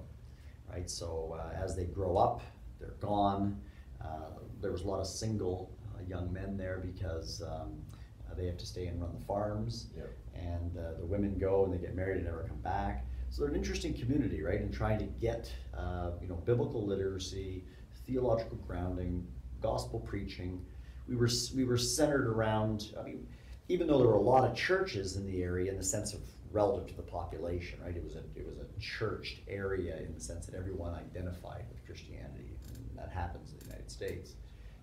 right? So uh, as they grow up, they're gone. Uh, there was a lot of single uh, young men there because um, uh, they have to stay and run the farms. Yep. And uh, the women go and they get married and never come back. So they're an interesting community, right? And trying to get uh, you know biblical literacy, theological grounding, gospel preaching. We were we were centered around. I mean, even though there were a lot of churches in the area in the sense of relative to the population, right? It was a it was a churched area in the sense that everyone identified with Christianity, and that happens in the United States.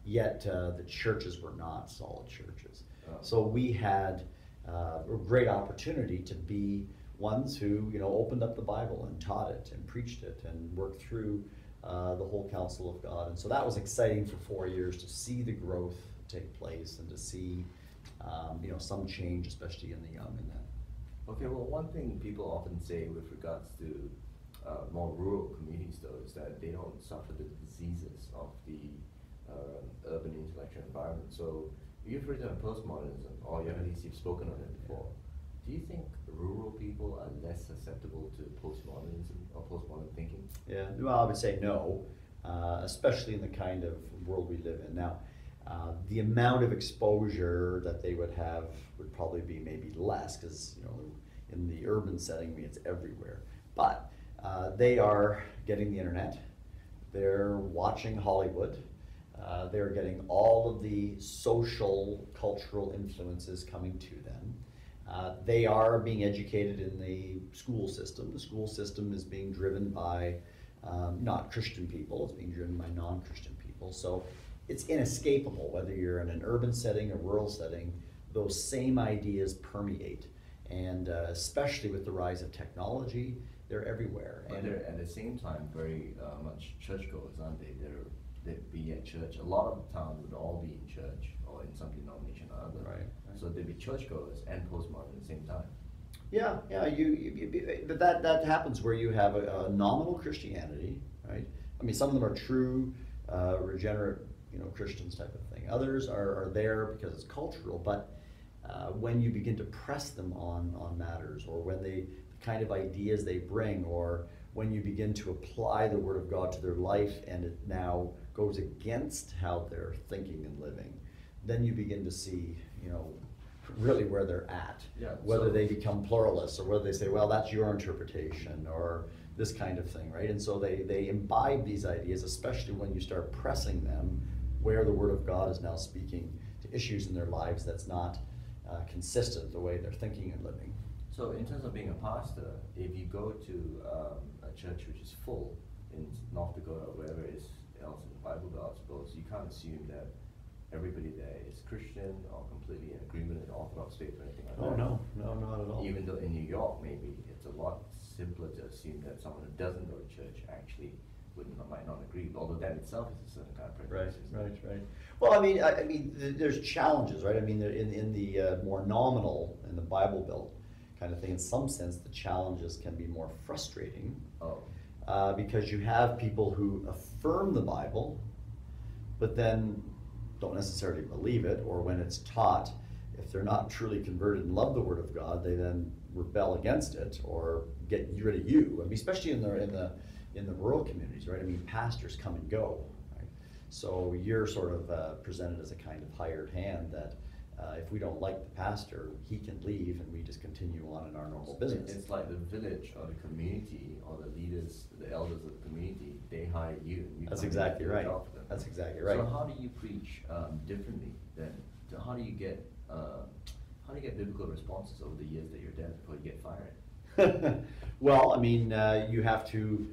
Yet uh, the churches were not solid churches. Oh. So we had uh, a great opportunity to be ones who you know opened up the Bible and taught it and preached it and worked through uh, the whole counsel of God. And so that was exciting for four years to see the growth take place and to see um, you know some change, especially in the young in that. Okay, well, one thing people often say with regards to uh, more rural communities, though, is that they don't suffer the diseases of the uh, urban intellectual environment. So you've written on postmodernism, or you at least you've spoken on it before. Do you think rural people are less susceptible to postmodernism or postmodern thinking? Yeah, well, I would say no, uh, especially in the kind of world we live in now. Uh, the amount of exposure that they would have would probably be maybe less because you know in the urban setting, I mean, it's everywhere. But uh, they are getting the internet. They're watching Hollywood. Uh, they're getting all of the social, cultural influences coming to them. Uh, they are being educated in the school system. The school system is being driven by um, not Christian people, it's being driven by non Christian people. So it's inescapable whether you're in an urban setting or rural setting, those same ideas permeate. And uh, especially with the rise of technology, they're everywhere. But And they're at the same time very uh, much churchgoers, aren't they? They're they'd be at church. A lot of the town would all be in church or in some denomination or other. Right, right. So they'd be churchgoers and postmodern at the same time. Yeah, yeah, you, you, you- but that, that happens where you have a, a nominal Christianity, right? I mean, some of them are true, uh, regenerate, you know, Christians type of thing. Others are, are there because it's cultural, but uh, when you begin to press them on, on matters, or when they, the kind of ideas they bring, or when you begin to apply the Word of God to their life and it now goes against how they're thinking and living, then you begin to see, you know, really where they're at. Yeah, Whether so- they become pluralists or whether they say, well, that's your interpretation or this kind of thing, right? And so they, they imbibe these ideas, especially when you start pressing them where the Word of God is now speaking to issues in their lives that's not uh, consistent with the way they're thinking and living. So in terms of being a pastor, if you go to um, a church which is full in North Dakota, or wherever it is else in the Bible Belt, I suppose, you can't assume that everybody there is Christian or completely in agreement in Orthodox faith or anything like Oh, that. no, no, not at all. Even though in New York, maybe it's a lot simpler to assume that someone who doesn't go to church actually would not, might not agree, although that itself is a certain kind of Right, prejudice. isn't right, right. Well, I mean, I, I mean, th- there's challenges, right? I mean, in, in the uh, more nominal, in the Bible Belt kind of thing, in some sense, the challenges can be more frustrating Oh, uh, because you have people who affirm the Bible, but then don't necessarily believe it, or when it's taught, if they're not truly converted and love the Word of God, they then rebel against it or get rid of you. I mean, especially in the in the in the rural communities, right? I mean, pastors come and go, right? So you're sort of uh, presented as a kind of hired hand that. Uh, if we don't like the pastor, he can leave and we just continue on in our normal business. It's like the village or the community or the leaders, the elders of the community, they hire you. and you That's exactly and do the right. job for them. That's exactly right. So how do you preach um, differently then? So how do you get uh, how do you get biblical responses over the years that you're there before you get fired? [laughs] well, I mean, uh, you have to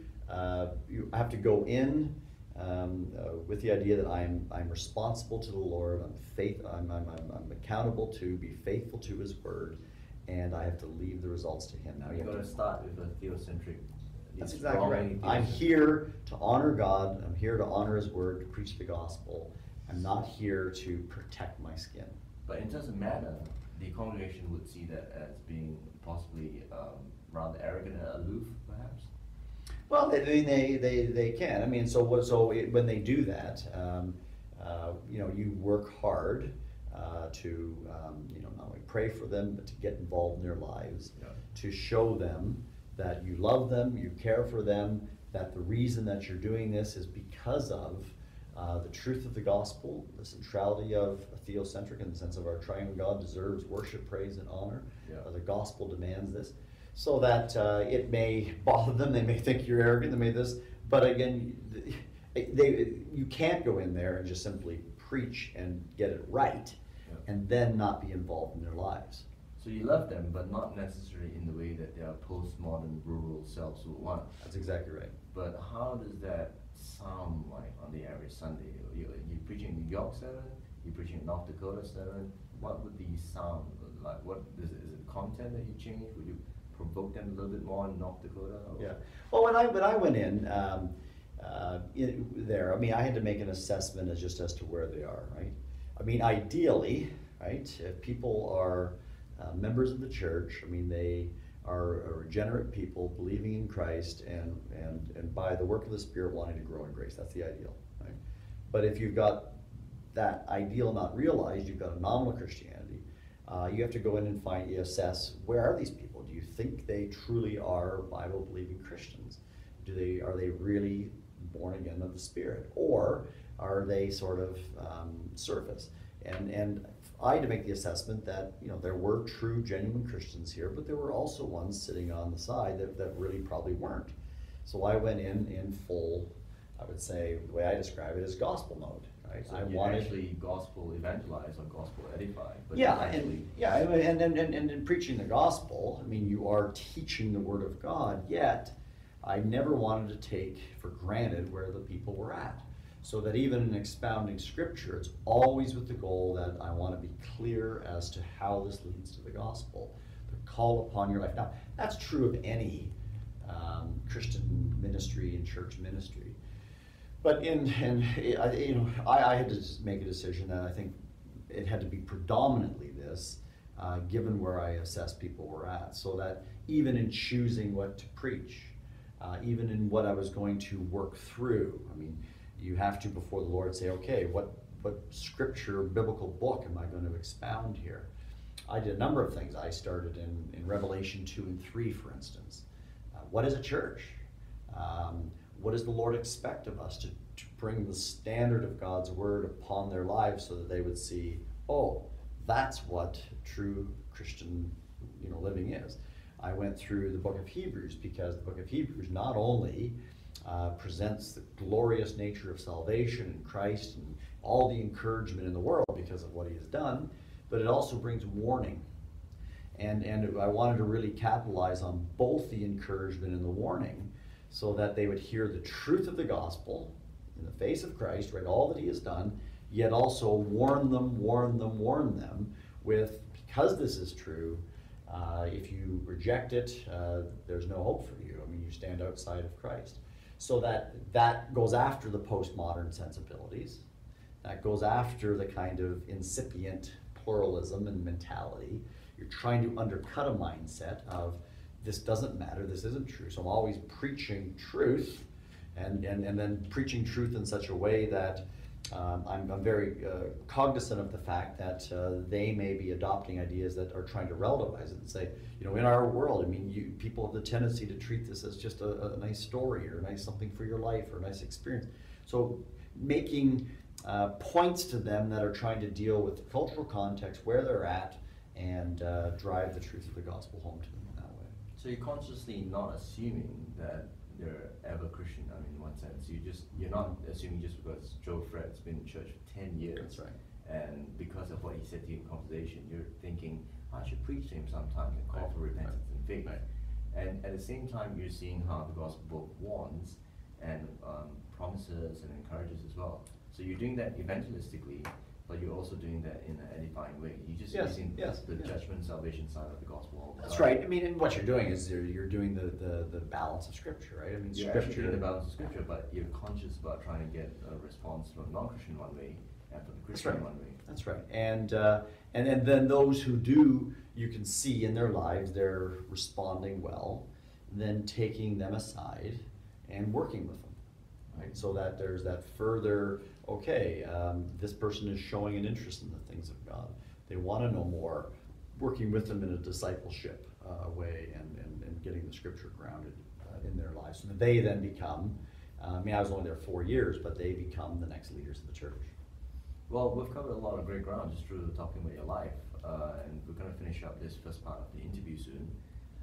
you have to go in um, uh, with the idea that I'm I'm responsible to the Lord. I'm faith. I'm, I'm, I'm, I'm accountable to be faithful to His word, and I have to leave the results to Him. Now You're you have going to start with a theocentric. That's exactly right. I'm here to honor God. I'm here to honor His word, to preach the gospel. I'm not here to protect my skin. But in terms of manner, the congregation would see that as being possibly um, rather arrogant and aloof, perhaps. Well, they, they- they, they, they can. I mean, so what, so it, when they do that, um, uh, you know, you work hard, uh, to, um, you know, not only pray for them, but to get involved in their lives. Yeah. To show them that you love them, you care for them, that the reason that you're doing this is because of, uh, the truth of the gospel, the centrality of a theocentric in the sense of our triune God deserves worship, praise, and honor. Yeah. Uh, the gospel demands this, so that uh, it may [laughs] bother them. They may think you're arrogant. They may this, but again, they, you can't go in there and just simply preach and get it right, Yeah. and then not be involved in their lives. So you love them, but not necessarily in the way that their postmodern rural selves would want. That's exactly right. But how does that sound like on the average Sunday? You, you're preaching in New York seven, you're preaching in North Dakota seven. What would these sound like? What is it, is it content that you change? Would you provoke them a little bit more in North Dakota? or- Yeah. Well, when I when I went in um, uh, there, I mean, I had to make an assessment as just as to where they are, right? I mean, ideally, right, if people are uh, members of the church, I mean, they are a regenerate people believing in Christ and and and by the work of the Spirit wanting to grow in grace. That's the ideal, right? But if you've got that ideal not realized, you've got a nominal Christianity. Uh, you have to go in and find, you assess where are these people? Think they truly are Bible believing Christians? Do they are they really born again of the Spirit, or are they sort of um, surface? And and I had to make the assessment that you know there were true, genuine Christians here, but there were also ones sitting on the side that, that really probably weren't. So I went in in full. I would say the way I describe it is gospel mode. Right? So I you wanted actually gospel evangelize or gospel edify. But yeah, actually, and yeah, and, and, and, and in preaching the gospel, I mean, you are teaching the word of God. Yet, I never wanted to take for granted where the people were at, so that even in expounding scripture, it's always with the goal that I want to be clear as to how this leads to the gospel, the call upon your life. Now, that's true of any um, Christian ministry and church ministry. But in, and I, you know, I, I had to make a decision that I think it had to be predominantly this, uh, given where I assessed people were at, so that even in choosing what to preach, uh, even in what I was going to work through, I mean, you have to before the Lord say, okay, what what scripture, biblical book am I going to expound here? I did a number of things. I started in, in Revelation 2 and 3, for instance. Uh, what is a church? Um, what does the Lord expect of us to, to bring the standard of God's word upon their lives so that they would see, oh, that's what true Christian you know, living is. I went through the book of Hebrews because the book of Hebrews not only uh, presents the glorious nature of salvation in Christ and all the encouragement in the world because of what he has done, but it also brings warning. And, and I wanted to really capitalize on both the encouragement and the warning so that they would hear the truth of the gospel in the face of Christ, right? All that he has done, yet also warn them, warn them, warn them with because this is true, uh, if you reject it, uh, there's no hope for you. I mean, you stand outside of Christ. So that that goes after the postmodern sensibilities. That goes after the kind of incipient pluralism and mentality. You're trying to undercut a mindset of this doesn't matter, this isn't true. So I'm always preaching truth and, and, and then preaching truth in such a way that um, I'm, I'm very uh, cognizant of the fact that uh, they may be adopting ideas that are trying to relativize it and say, you know, in our world, I mean, you, people have the tendency to treat this as just a, a nice story or a nice something for your life or a nice experience. So making uh, points to them that are trying to deal with the cultural context, where they're at, and uh, drive the truth of the gospel home to them. So you're consciously not assuming that they're ever Christian. I mean, in one sense, you just you're not assuming just because Joe Fred's been in church for ten years. That's right. And because of what he said to you in conversation, you're thinking I should preach to him sometimes and call Right, for repentance right, and faith. right. And at the same time, you're seeing how the gospel book warns and um, promises and encourages as well. So you're doing that evangelistically, but you're also doing that in an edifying way. You're just Yes, using yes, the yes. judgment salvation side of the gospel. all the That's time. right. I mean, and what you're doing is you're, you're doing the, the, the balance of Scripture, right? I mean, You're Scripture. actually doing the balance of scripture, but you're conscious about trying to get a response from non-Christian one way and from the That's Christian right. one way. That's right. And, uh, and, and then those who do, you can see in their lives, they're responding well, then taking them aside and working with them, right? So that there's that further, okay, um, this person is showing an interest in the things of God. They want to know more, working with them in a discipleship uh, way and, and, and getting the scripture grounded uh, in their lives. That they then become, uh, I mean, I was only there four years, but they become the next leaders of the church. Well, we've covered a lot of great ground just through talking about your life, uh, and we're going to finish up this first part of the interview soon,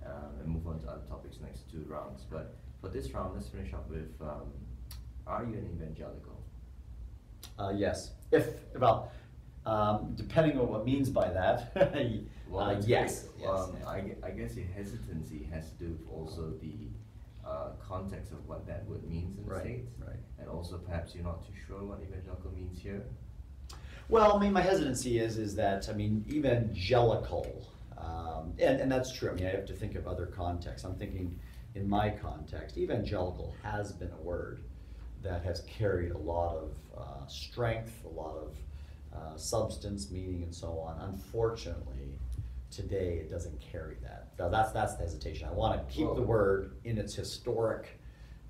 um, and move on to other topics next two rounds. But for this round, let's finish up with: um, Are you an evangelical? Uh, yes, if, well, um, depending on what means by that, [laughs] uh, that's yes. Um, I, gue- I guess your hesitancy has to do with also the uh, context of what that word means in the Right, States. right. And also perhaps you're not too sure what evangelical means here. Well, I mean, my hesitancy is, is that, I mean, evangelical, um, and, and that's true, I mean, I have to think of other contexts. I'm thinking, in my context, evangelical has been a word that has carried a lot of uh, strength, a lot of uh, substance, meaning, and so on. Unfortunately, today it doesn't carry that. So that's, that's the hesitation. I want to keep the word in its historic,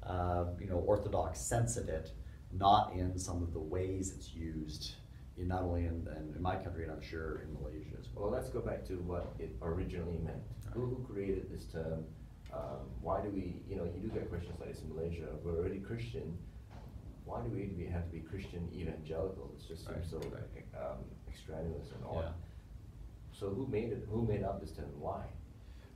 uh, you know, orthodox sense of it, not in some of the ways it's used in not only in, in, in my country and I'm sure in Malaysia as well. Well, let's go back to what it originally meant. Who, who created this term? Um, why do we, you know, you do get questions like this in Malaysia. We're already Christian. Why do we, we have to be Christian evangelical? It just seems so Right, right. um, extraneous and odd. Yeah. So who made it? Who made up this term? Why?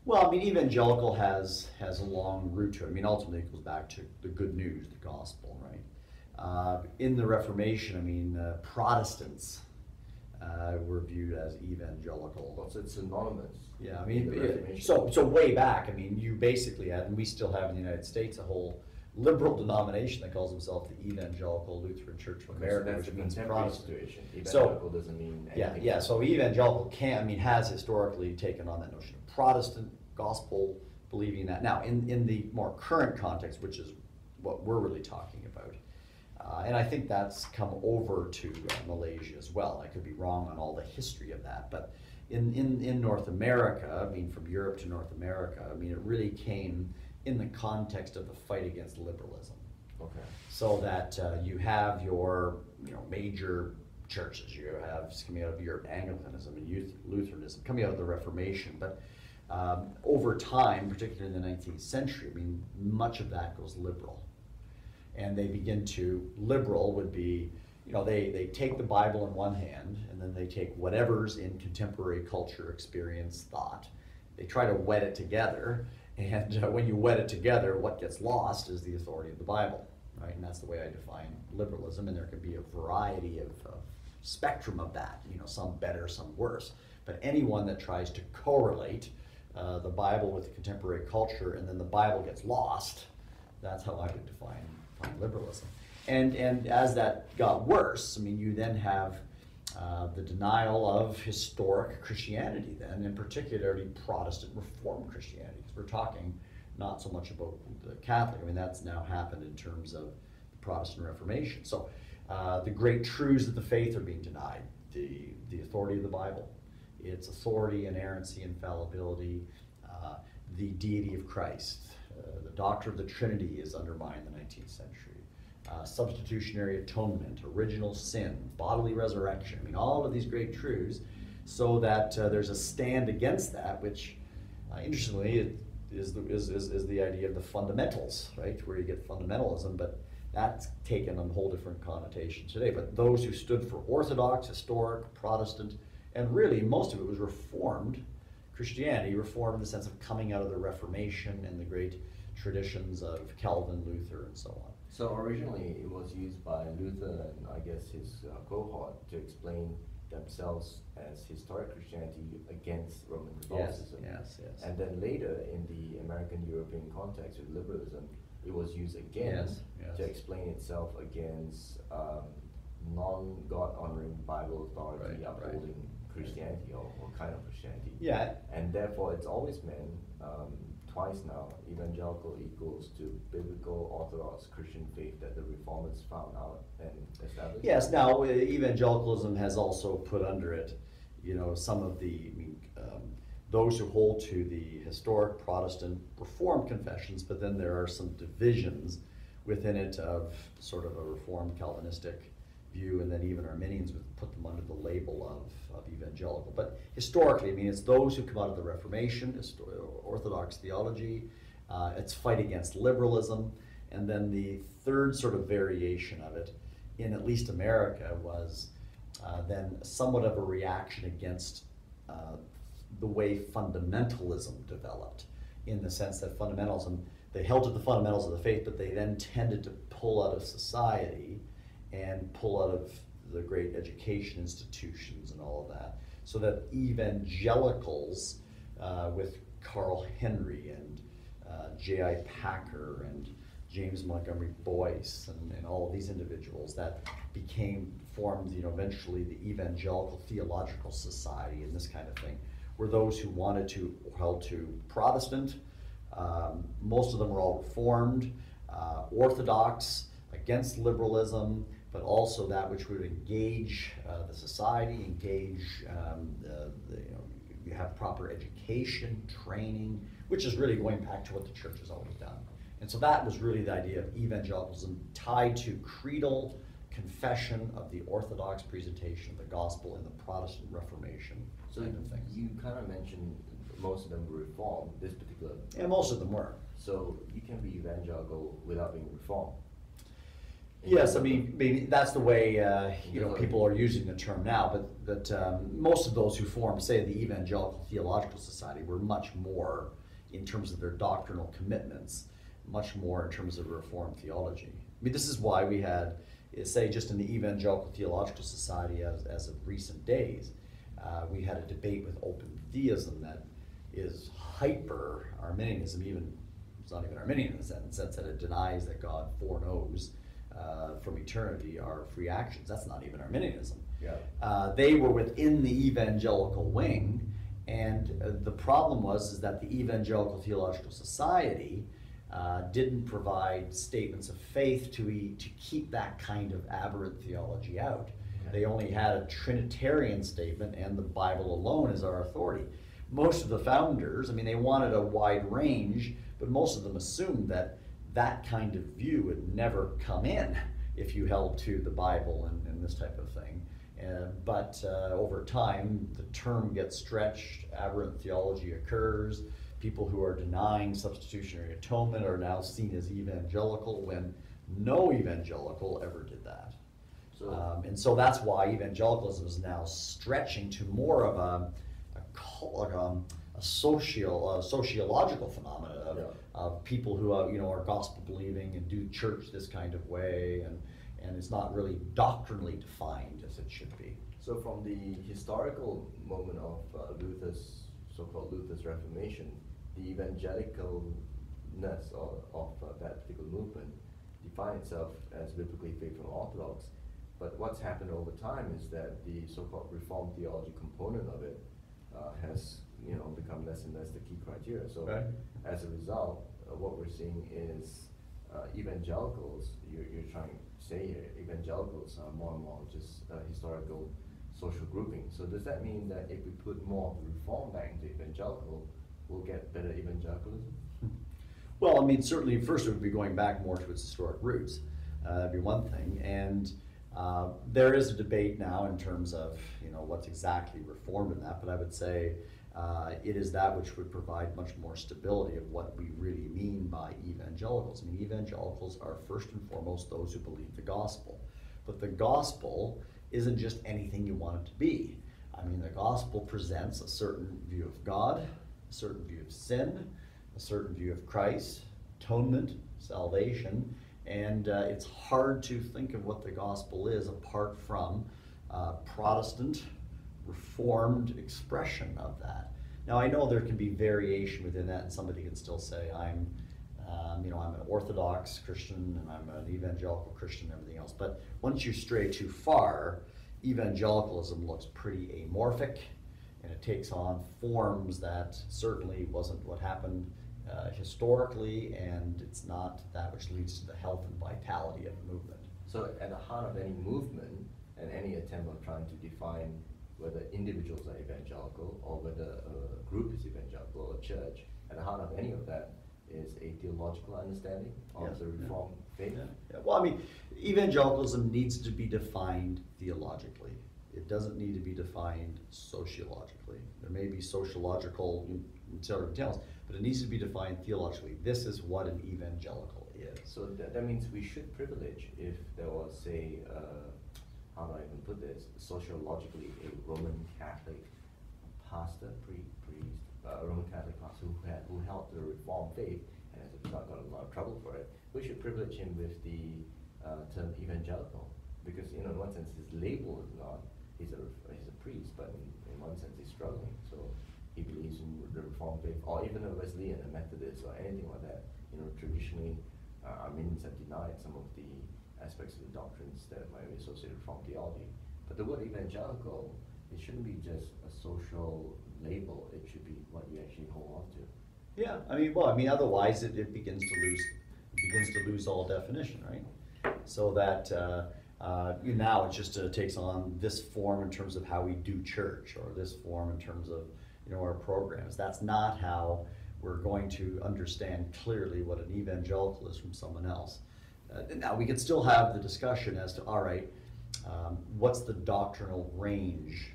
Well, I mean, evangelical has has a long root to it. I mean, ultimately, it goes back to the good news, the gospel, right? Uh, in the Reformation, I mean, uh, Protestants uh, were viewed as evangelical. Well, so it's synonymous. Yeah, I mean, it- so, so way back, I mean, you basically had, and we still have in the United States, a whole liberal denomination that calls themselves the Evangelical Lutheran Church of so America, that's which a means Protestant. situation. So- Evangelical doesn't mean Yeah, anything. yeah, so evangelical can, I mean, has historically taken on that notion of Protestant gospel believing that. Now, in, in the more current context, which is what we're really talking about, uh, and I think that's come over to uh, Malaysia as well. I could be wrong on all the history of that, but in, in, in North America, I mean, from Europe to North America, I mean, it really came in the context of the fight against liberalism. Okay. so that uh, you have your you know major churches you have coming out of Europe Anglicanism and Youth Lutheranism coming out of the Reformation but um, over time particularly in the 19th century I mean much of that goes liberal. And they begin to liberal would be you know they, they take the bible in one hand and then they take whatever's in contemporary culture experience thought. They try to wed it together and uh, when you wed it together what gets lost is the authority of the bible right and that's the way i define liberalism and there can be a variety of, of spectrum of that you know some better some worse But anyone that tries to correlate uh, the Bible with the contemporary culture and then the Bible gets lost, that's how I would define, define liberalism. And, and as that got worse, I mean, you then have uh, the denial of historic Christianity, then, and particularly Protestant Reformed Christianity. We're talking not so much about the Catholic, I mean, that's now happened in terms of the Protestant Reformation. So uh, the great truths of the faith are being denied the, the authority of the Bible, its authority, inerrancy, infallibility, uh, the deity of Christ. Uh, the doctrine of the Trinity is undermined in the 19th century uh, substitutionary atonement, original sin, bodily resurrection. I mean, all of these great truths, so that uh, there's a stand against that, which, uh, interestingly, it is the, is, is, is the idea of the fundamentals, right? Where you get fundamentalism, but that's taken a whole different connotation today. But those who stood for Orthodox, historic, Protestant, and really most of it was Reformed Christianity, Reformed in the sense of coming out of the Reformation and the great traditions of Calvin, Luther, and so on. So originally, it was used by Luther and I guess his uh, cohort to explain themselves as historic Christianity against Roman Catholicism. Yes, yes, yes. And then later, in the American European context with liberalism, it was used again Yes, yes. to explain itself against um, non-God honoring Bible authority Right, right. upholding Christianity or, or kind of Christianity. Yeah. And therefore, it's always meant um, twice now, evangelical equals to biblical Orthodox Christian faith that the reformers found out and established. Yes, now uh, evangelicalism has also put under it, you know, some of the, I mean, um, those who hold to the historic Protestant Reformed confessions, but then there are some divisions within it of sort of a Reformed Calvinistic view, and then even Arminians would put them under the label of, of evangelical. But historically, I mean, it's those who come out of the Reformation, Orthodox theology, uh, it's fight against liberalism, and then the third sort of variation of it, in at least America, was uh, then somewhat of a reaction against uh, the way fundamentalism developed, in the sense that fundamentalism, they held to the fundamentals of the faith, but they then tended to pull out of society and pull out of the great education institutions and all of that. So that evangelicals, uh, with Carl Henry and uh, J.I. Packer and James Montgomery Boice and, and all of these individuals that became formed, you know, eventually the Evangelical Theological Society and this kind of thing, were those who wanted to held to Protestant. Um, most of them were all Reformed, uh, Orthodox, against liberalism, but also that which would engage uh, the society, engage um, the, the, you know, you have proper education, training, which is really going back to what the church has always done. And so that was really the idea of evangelicalism tied to creedal confession of the Orthodox presentation of the gospel in the Protestant Reformation So kind of things. you kind of mentioned most of them were reformed, this particular. And most of them were. So you can be evangelical without being reformed. Yes, I mean, maybe that's the way, uh, you know, people are using the term now, but, but um, most of those who formed, say, the Evangelical Theological Society were much more, in terms of their doctrinal commitments, much more in terms of Reformed theology. I mean, this is why we had, eh, say, just in the Evangelical Theological Society as, as of recent days, uh, we had a debate with open theism that is hyper Arminianism, even, it's not even Arminian in the sense, sense that it denies that God foreknows uh, from eternity are free actions. That's not even Arminianism. Yeah. Uh, they were within the evangelical wing, and uh, the problem was is that the Evangelical Theological Society uh, didn't provide statements of faith to e- to keep that kind of aberrant theology out. They only had a Trinitarian statement, and the Bible alone is our authority. Most of the founders, I mean, they wanted a wide range, but most of them assumed that that kind of view would never come in if you held to the Bible and, and this type of thing. Uh, but uh, over time, the term gets stretched, aberrant theology occurs. People who are denying substitutionary atonement are now seen as evangelical when no evangelical ever did that. So- Um, and so that's why evangelicalism is now stretching to more of a, a, like um, a social, a sociological phenomenon of, Yeah. of people who are, you know, are gospel believing and do church this kind of way, and, and it's not really doctrinally defined as it should be. So from the historical moment of uh, Luther's, so-called Luther's Reformation, the evangelicalness of, of uh, that particular movement defined itself as biblically faithful and orthodox. But what's happened over time is that the so-called Reformed theology component of it uh, has, you know, become less and less the key criteria. So Right. as a result, uh, what we're seeing is uh, evangelicals, you're, you're trying to say here, evangelicals are more and more just uh, historical social grouping. So does that mean that if we put more of the reform back into evangelical, we'll get better evangelicalism? [laughs] Well, I mean, certainly, first it would be going back more to its historic roots. Uh, that'd be one thing. And uh, there is a debate now in terms of, you know, what's exactly reformed in that. But I would say uh, it is that which would provide much more stability of what we really mean by evangelicals. I mean, evangelicals are first and foremost those who believe the gospel. But the gospel isn't just anything you want it to be. I mean, the gospel presents a certain view of God, a certain view of sin, a certain view of Christ, atonement, salvation, and uh, it's hard to think of what the gospel is apart from uh, Protestant, Reformed expression of that. Now, I know there can be variation within that, and somebody can still say, I'm, um, you know, I'm an Orthodox Christian and I'm an evangelical Christian and everything else. But once you stray too far, evangelicalism looks pretty amorphic and it takes on forms that certainly wasn't what happened uh, historically, and it's not that which leads to the health and vitality of the movement. So at the heart of any movement and any attempt of trying to define whether individuals are evangelical or whether a group is evangelical or a church, at the heart of any of that is a theological understanding of Yes, the yeah. Faith. Yeah, yeah. Well, I mean, evangelicalism needs to be defined theologically. It doesn't need to be defined sociologically. There may be sociological details, but it needs to be defined theologically. This is what an evangelical is. So that, that means we should privilege if there was, say, uh, how do I even put this, sociologically, a Roman Catholic pastor, pre, priest, uh, a Roman Catholic pastor who had, who held the Reformed faith and as a result got a lot of trouble for it, we should privilege him with the uh, term evangelical. Because, you know, in one sense, his label is not, he's a, he's a priest, but in, in one sense, he's struggling. So he believes in the Reformed faith, or even a Wesleyan, a Methodist, or anything like that. You know, traditionally, uh, Arminians have denied some of the aspects of the doctrines that might be associated with theology. But the word evangelical, it shouldn't be just a social label, it should be what you actually hold on to. Yeah, I mean, well, I mean, otherwise it, it begins to lose, begins to lose all definition, right? So that, uh, uh, you- now it just uh, takes on this form in terms of how we do church, or this form in terms of, you know, our programs. That's not how we're going to understand clearly what an evangelical is from someone else. Uh, now, we could still have the discussion as to, all right, um, what's the doctrinal range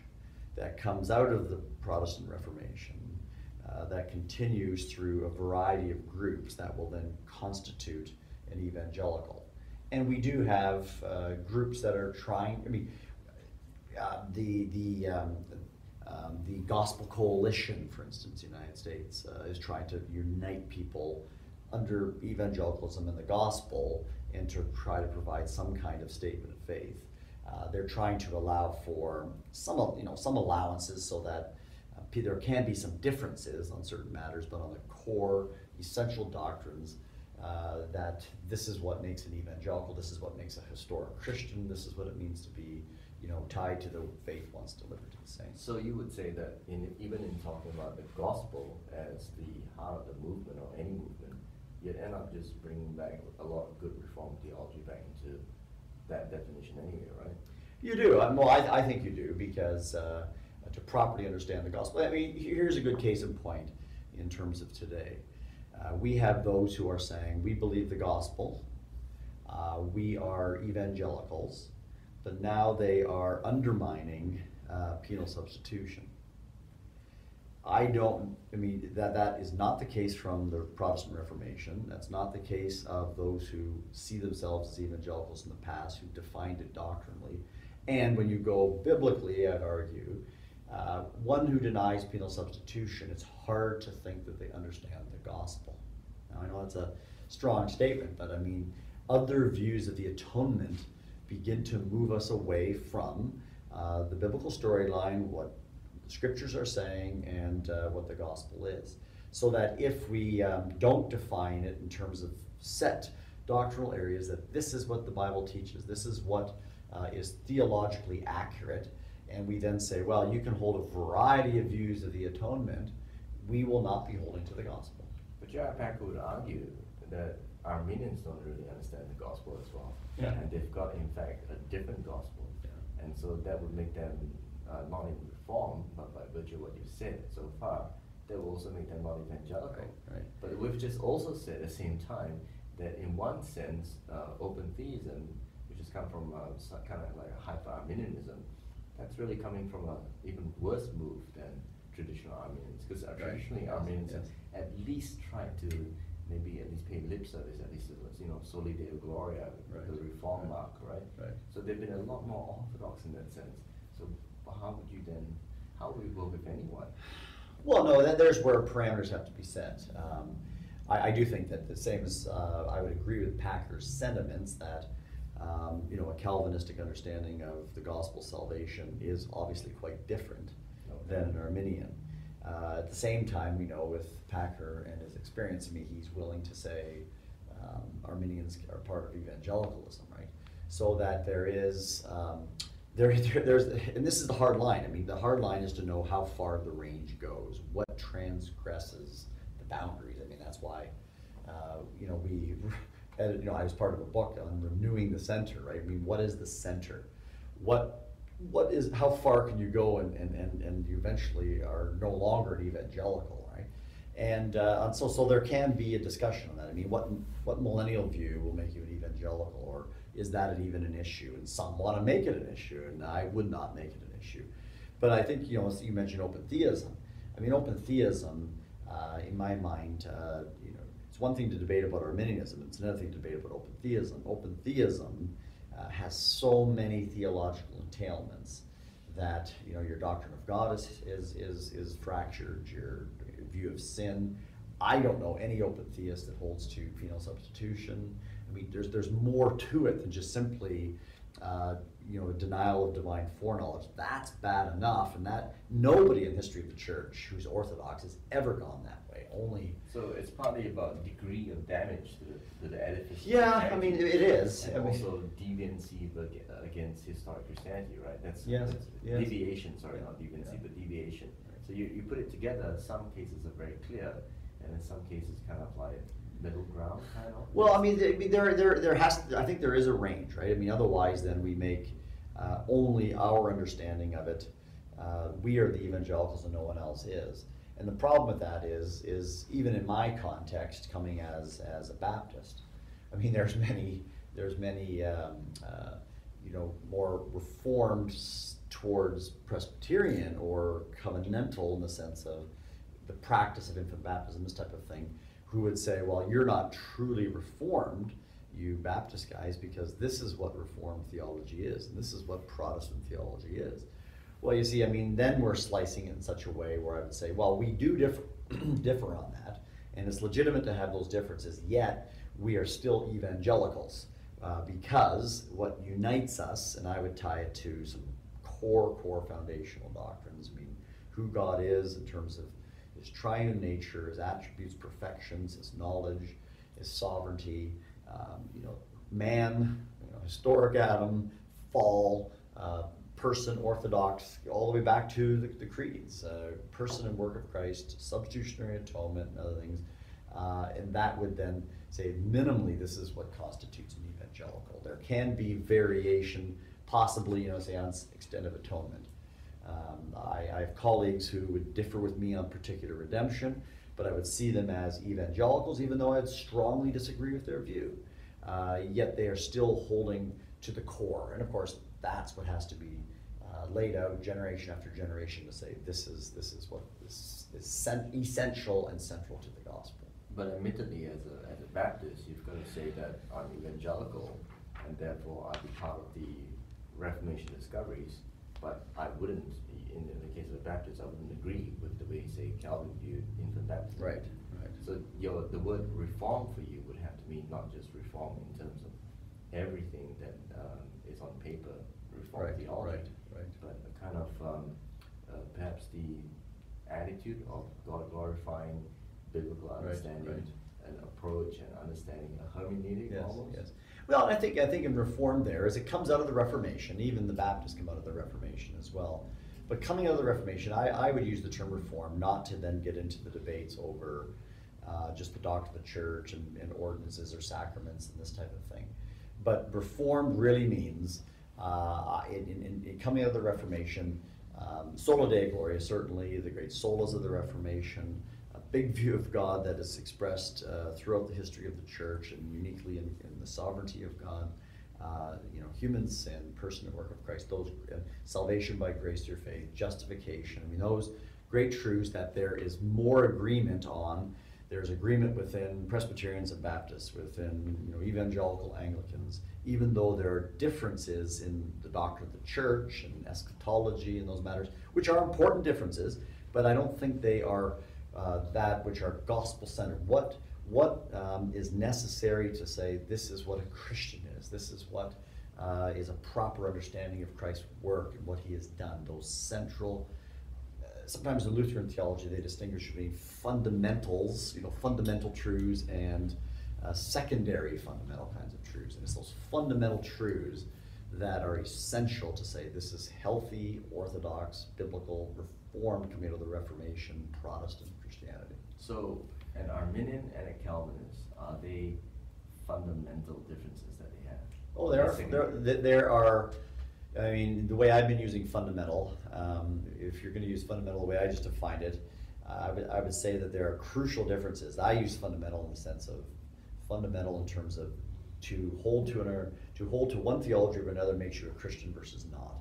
that comes out of the Protestant Reformation uh, that continues through a variety of groups that will then constitute an evangelical. And we do have uh, groups that are trying, I mean, uh, the, the, um, um, the Gospel Coalition, for instance, in the United States, uh, is trying to unite people under evangelicalism and the gospel and to try to provide some kind of statement of faith. Uh, they're trying to allow for some, you know, some allowances so that uh, there can be some differences on certain matters, but on the core essential doctrines, uh, that this is what makes an evangelical, this is what makes a historic Christian, this is what it means to be, you know, tied to the faith once delivered to the saints. So you would say that in, even in talking about the gospel as the heart of the movement or any movement, you'd end up just bringing back a lot of good Reformed theology back into that definition anyway, right? You do. Um, well, I, I think you do because uh, to properly understand the gospel. I mean, here's a good case in point in terms of today. Uh, we have those who are saying we believe the gospel. Uh, we are evangelicals, but now they are undermining uh, penal substitution. I don't, I mean, that, that is not the case from the Protestant Reformation. That's not the case of those who see themselves as evangelicals in the past, who defined it doctrinally. And when you go biblically, I'd argue, uh, one who denies penal substitution, it's hard to think that they understand the gospel. Now, I know that's a strong statement, but I mean, other views of the atonement begin to move us away from uh, the biblical storyline, what the scriptures are saying, and uh, what the gospel is. So that if we um, don't define it in terms of set doctrinal areas, that this is what the Bible teaches, this is what uh, is theologically accurate, and we then say, well, you can hold a variety of views of the atonement, we will not be holding to the gospel. But J.I. Packer would argue that Arminians don't really understand the gospel as well. Yeah. And they've got, in fact, a different gospel. Yeah. And so that would make them uh, not in reform, but by virtue of what you've said so far, that will also make them not evangelical. Right, right. But we've just also said at the same time that in one sense, uh, open theism, which has come from uh, kind of like a hyper Arminianism, that's really coming from a even worse move than traditional Arminians. Because Right. traditionally Yes, Arminians yes. at least tried to maybe at least pay lip service, at least you know, Soli Deo Gloria, Right. the reform Right. mark, right? Right. So they've been a lot more orthodox in that sense. So but how would you then, how would we work with anyone? Well, no, that, there's where parameters have to be set. Um, I, I do think that the same as, uh, I would agree with Packer's sentiments that, um, you know, a Calvinistic understanding of the gospel salvation is obviously quite different than an Arminian. Uh, at the same time, we know with Packer and his experience, I mean, he's willing to say um, Arminians are part of evangelicalism, right? So that there is, um, there, there, there's, and this is the hard line. I mean, the hard line is to know how far the range goes, what transgresses the boundaries. I mean, that's why, uh, you know, we, [laughs] you know, I was part of a book on renewing the center, right? I mean, what is the center? What what is how far can you go and, and, and, and you eventually are no longer an evangelical, right? And, uh, and so so there can be a discussion on that. I mean, what what millennial view will make you an evangelical, or is that even an issue? And some want to make it an issue, and I would not make it an issue. But I think you know, you mentioned open theism. I mean, open theism, uh, in my mind, uh, you know, it's one thing to debate about Arminianism. It's another thing to debate about open theism. Open theism uh, has so many theological entailments that you know your doctrine of God is is is, is fractured. Your view of sin. I don't know any open theist that holds to penal substitution. I mean, there's there's more to it than just simply uh, you know denial of divine foreknowledge. That's bad enough, and that nobody in the history of the church who's orthodox has ever gone that way. Only So it's partly about degree of damage to the, to the edifice. Yeah, I mean, it is. And I mean- also deviancy against historic Christianity, right? That's, Yes, that's yes. deviation, sorry, Yeah, not deviancy, yeah. but deviation. Right. So you, you put it together, some cases are very clear, and in some cases kind of like middle ground, kind of. Well, I mean, there, there, there has, I think there is a range, right? I mean, otherwise, then we make uh, only our understanding of it. Uh, we are the evangelicals, and no one else is. And the problem with that is, is even in my context, coming as as a Baptist, I mean, [laughs] there's many, there's many, um, uh, you know, more reformed towards Presbyterian or covenantal in the sense of the practice of infant baptism, this type of thing, who would say, well, you're not truly reformed, you Baptist guys, because this is what Reformed theology is, and this is what Protestant theology is. Well, you see, I mean, then we're slicing it in such a way where I would say, well, we do differ, [clears throat] differ on that, and it's legitimate to have those differences, yet we are still evangelicals. Uh, because what unites us, and I would tie it to some core, core foundational doctrines, I mean, who God is in terms of his triune nature, his attributes, perfections, his knowledge, his sovereignty, um, you know, man, you know, historic Adam, fall, uh, person, orthodox, all the way back to the, the creeds, uh, person and work of Christ, substitutionary atonement, and other things. Uh, and that would then say minimally this is what constitutes an evangelical. There can be variation, possibly, you know, say on extent of atonement. Um, I, I have colleagues who would differ with me on particular redemption, but I would see them as evangelicals, even though I'd strongly disagree with their view. Uh, yet they are still holding to the core. And of course, that's what has to be uh, laid out generation after generation to say this is, this is what is, is essential and central to the gospel. But admittedly, as a, as a Baptist, you've got to say that I'm evangelical, and therefore I'll be part of the Reformation discoveries. But I wouldn't, in, in the case of a Baptist, I wouldn't agree with the way, say, Calvin viewed infant baptism. Right, right. So your, the word reform for you would have to mean not just reform in terms of everything that um, is on paper, reform Right, theology. right, Right. but a kind of um, uh, perhaps the attitude of God glorifying biblical Right, understanding right. and approach and understanding a hermeneutic Yes, almost. yes. Well, I think I think in Reform there is it comes out of the Reformation. Even the Baptists come out of the Reformation as well. But coming out of the Reformation, I, I would use the term reform not to then get into the debates over uh, just the doctrine of the church and, and ordinances or sacraments and this type of thing. But reform really means uh, in, in, in coming out of the Reformation, um, sola Dei Gloria, certainly the great solas of the Reformation, a big view of God that is expressed uh, throughout the history of the church and uniquely in, in the sovereignty of God. Uh, you know, human sin, person and work of Christ, those uh, salvation by grace through faith, justification. I mean, those great truths that there is more agreement on. There's agreement within Presbyterians and Baptists, within you know evangelical Anglicans, even though there are differences in the doctrine of the church and eschatology and those matters, which are important differences, but I don't think they are uh, that which are gospel centered. What what um, is necessary to say this is what a Christian is? This is what uh, is a proper understanding of Christ's work and what He has done. Those central. Uh, sometimes in Lutheran theology, they distinguish between fundamentals, you know, fundamental truths, and uh, secondary fundamental kinds of truths. And it's those fundamental truths that are essential to say this is healthy, orthodox, biblical, reformed, coming out of the Reformation, Protestant Christianity. So, an Arminian and a Calvinist, are they fundamental differences that they have? Oh, there are, there, there are, I mean, the way I've been using fundamental, um, if you're gonna use fundamental the way I just defined it, uh, I would, I would say that there are crucial differences. I use fundamental in the sense of fundamental in terms of to hold to an, to hold to one theology or another makes you a Christian versus not.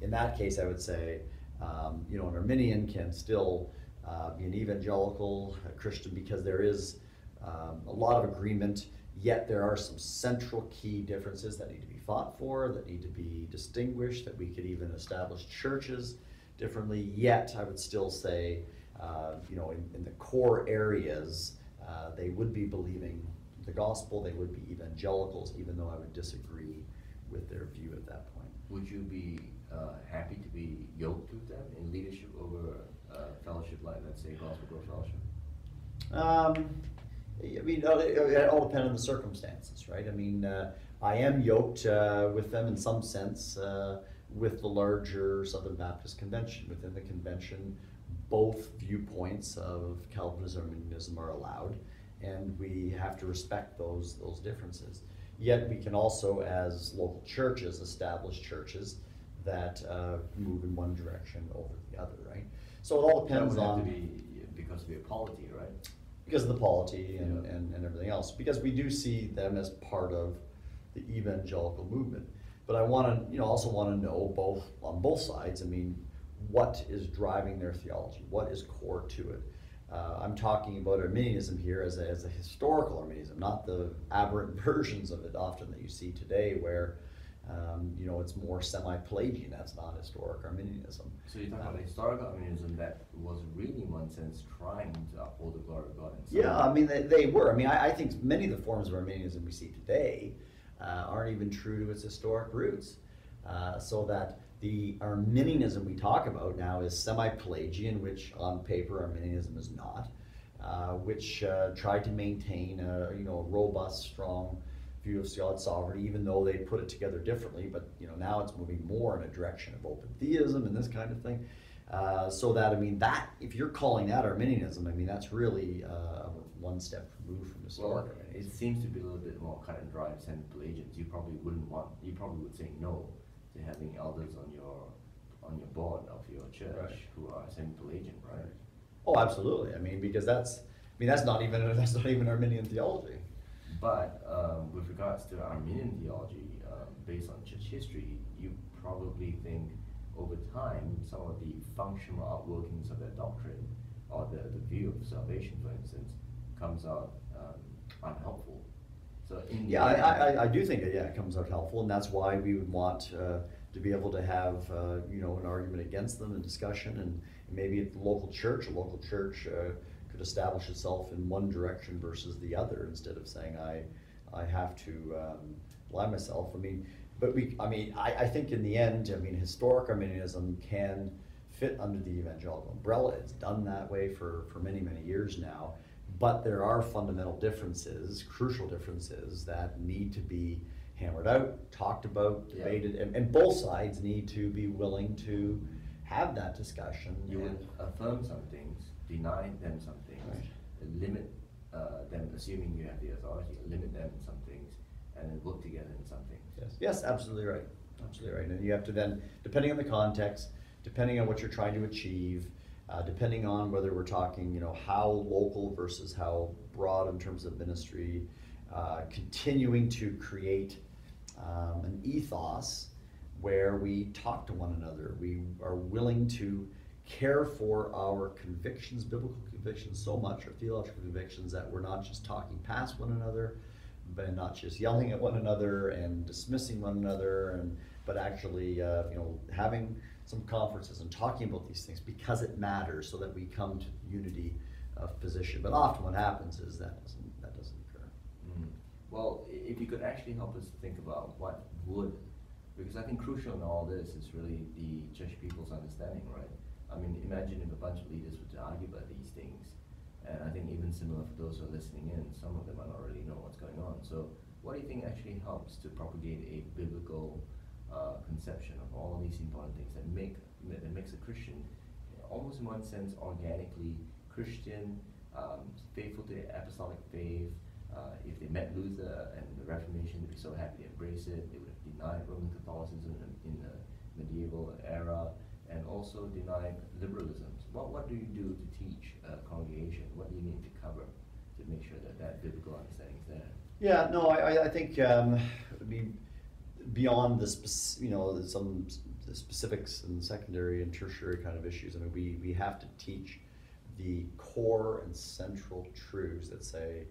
In that case, I would say, um, you know, an Arminian can still uh, be an evangelical Christian because there is um, a lot of agreement, yet there are some central key differences that need to be fought for, that need to be distinguished, that we could even establish churches differently. Yet, I would still say, uh, you know, in, in the core areas, uh, they would be believing the gospel, they would be evangelicals, even though I would disagree with their view at that point. Would you be uh, happy to be yoked with them in leadership over fellowship like, let's say, Gospel Growth Fellowship? Um, I mean, uh, it, it all depends on the circumstances, right? I mean, uh, I am yoked uh, with them in some sense uh, with the larger Southern Baptist Convention. Within the convention, both viewpoints of Calvinism and Arminianism are allowed, and we have to respect those those differences. Yet we can also, as local churches, establish churches that uh, move in one direction over the other, right? So it all depends That would on have to be because of the polity, right? because of the polity and, Yeah. and, and everything else, because we do see them as part of the evangelical movement. But I want to, you know, also want to know both on both sides. I mean, what is driving their theology? What is core to it? Uh, I'm talking about Arminianism here as a, as a historical Arminianism, not the aberrant [laughs] versions of it often that you see today, where um, you know it's more semi-Pelagian. That's not historic Arminianism. So you're talking Um, about historical Arminianism that was really, in one sense, trying to uphold the glory of God. Yeah, I mean, they, they were. I mean, I, I think many of the forms of Arminianism we see today uh, aren't even true to its historic roots. Uh, so that the Arminianism we talk about now is semi-Pelagian, which on paper Arminianism is not, uh, which uh, tried to maintain a you know a robust, strong view of God's sovereignty, even though they put it together differently. But you know now it's moving more in a direction of open theism and this kind of thing. Uh, so that I mean that if you're calling that Arminianism, I mean that's really uh, one step removed from historic Well, it seems to be a little bit more cut and dry than Pelagians. You probably wouldn't want, you probably would say no to having elders on your, on your board of your church Right. who are semi-Pelagian, right? Oh, absolutely. I mean because that's I mean that's not even [laughs] that's not even Arminian theology. But um, with regards to Arminian theology, um, based on church history, you probably think over time some of the functional outworkings of that doctrine or the, the view of salvation, for instance, comes out um, unhelpful. So in Yeah, I, I, I do think that, yeah, it comes out helpful, and that's why we would want, uh, to be able to have, uh, you know, an argument against them and discussion, and maybe at the local church, a local church, uh, could establish itself in one direction versus the other, instead of saying, I, I have to, um, lie myself, I mean, but we, I mean, I, I think in the end, I mean, historic Arminianism can fit under the evangelical umbrella. It's done that way for, for many, many years now. But there are fundamental differences, crucial differences, that need to be hammered out, talked about, Yeah. debated, and, and both sides need to be willing to have that discussion. You and- would affirm some things, deny them some things, Right. limit uh, them, assuming you have the authority, limit them in some things, and then work together in some things. Yes, yes, absolutely right, absolutely right. And you have to then, depending on the context, depending on what you're trying to achieve, uh, depending on whether we're talking, you know, how local versus how broad in terms of ministry, uh, continuing to create um, an ethos where we talk to one another, we are willing to care for our convictions, biblical convictions so much, or theological convictions, that we're not just talking past one another, but not just yelling at one another and dismissing one another, and but actually, uh, you know, having some conferences and talking about these things because it matters, so that we come to unity of position. But often, what happens is that doesn't that doesn't occur. Mm. Well, if you could actually help us think about what would, because I think crucial in all this is really the Jewish people's understanding, right? I mean, imagine if a bunch of leaders were to argue about these things, and I think even similar for those who are listening in, some of them might not really know what's going on. So, what do you think actually helps to propagate a biblical uh, conception of all these important things that make that makes a Christian almost in one sense organically Christian, um, faithful to the apostolic faith. Uh, if they met Luther and the Reformation, they'd be so happy to embrace it. They would have denied Roman Catholicism in, in the medieval era and also denied liberalism. What, what do you do to teach a congregation? What do you need to cover to make sure that that biblical understanding is there? Yeah, no, I, I- think, um, beyond the spec, you know, some the specifics and secondary and tertiary kind of issues, I mean, we, we have to teach the core and central truths that say,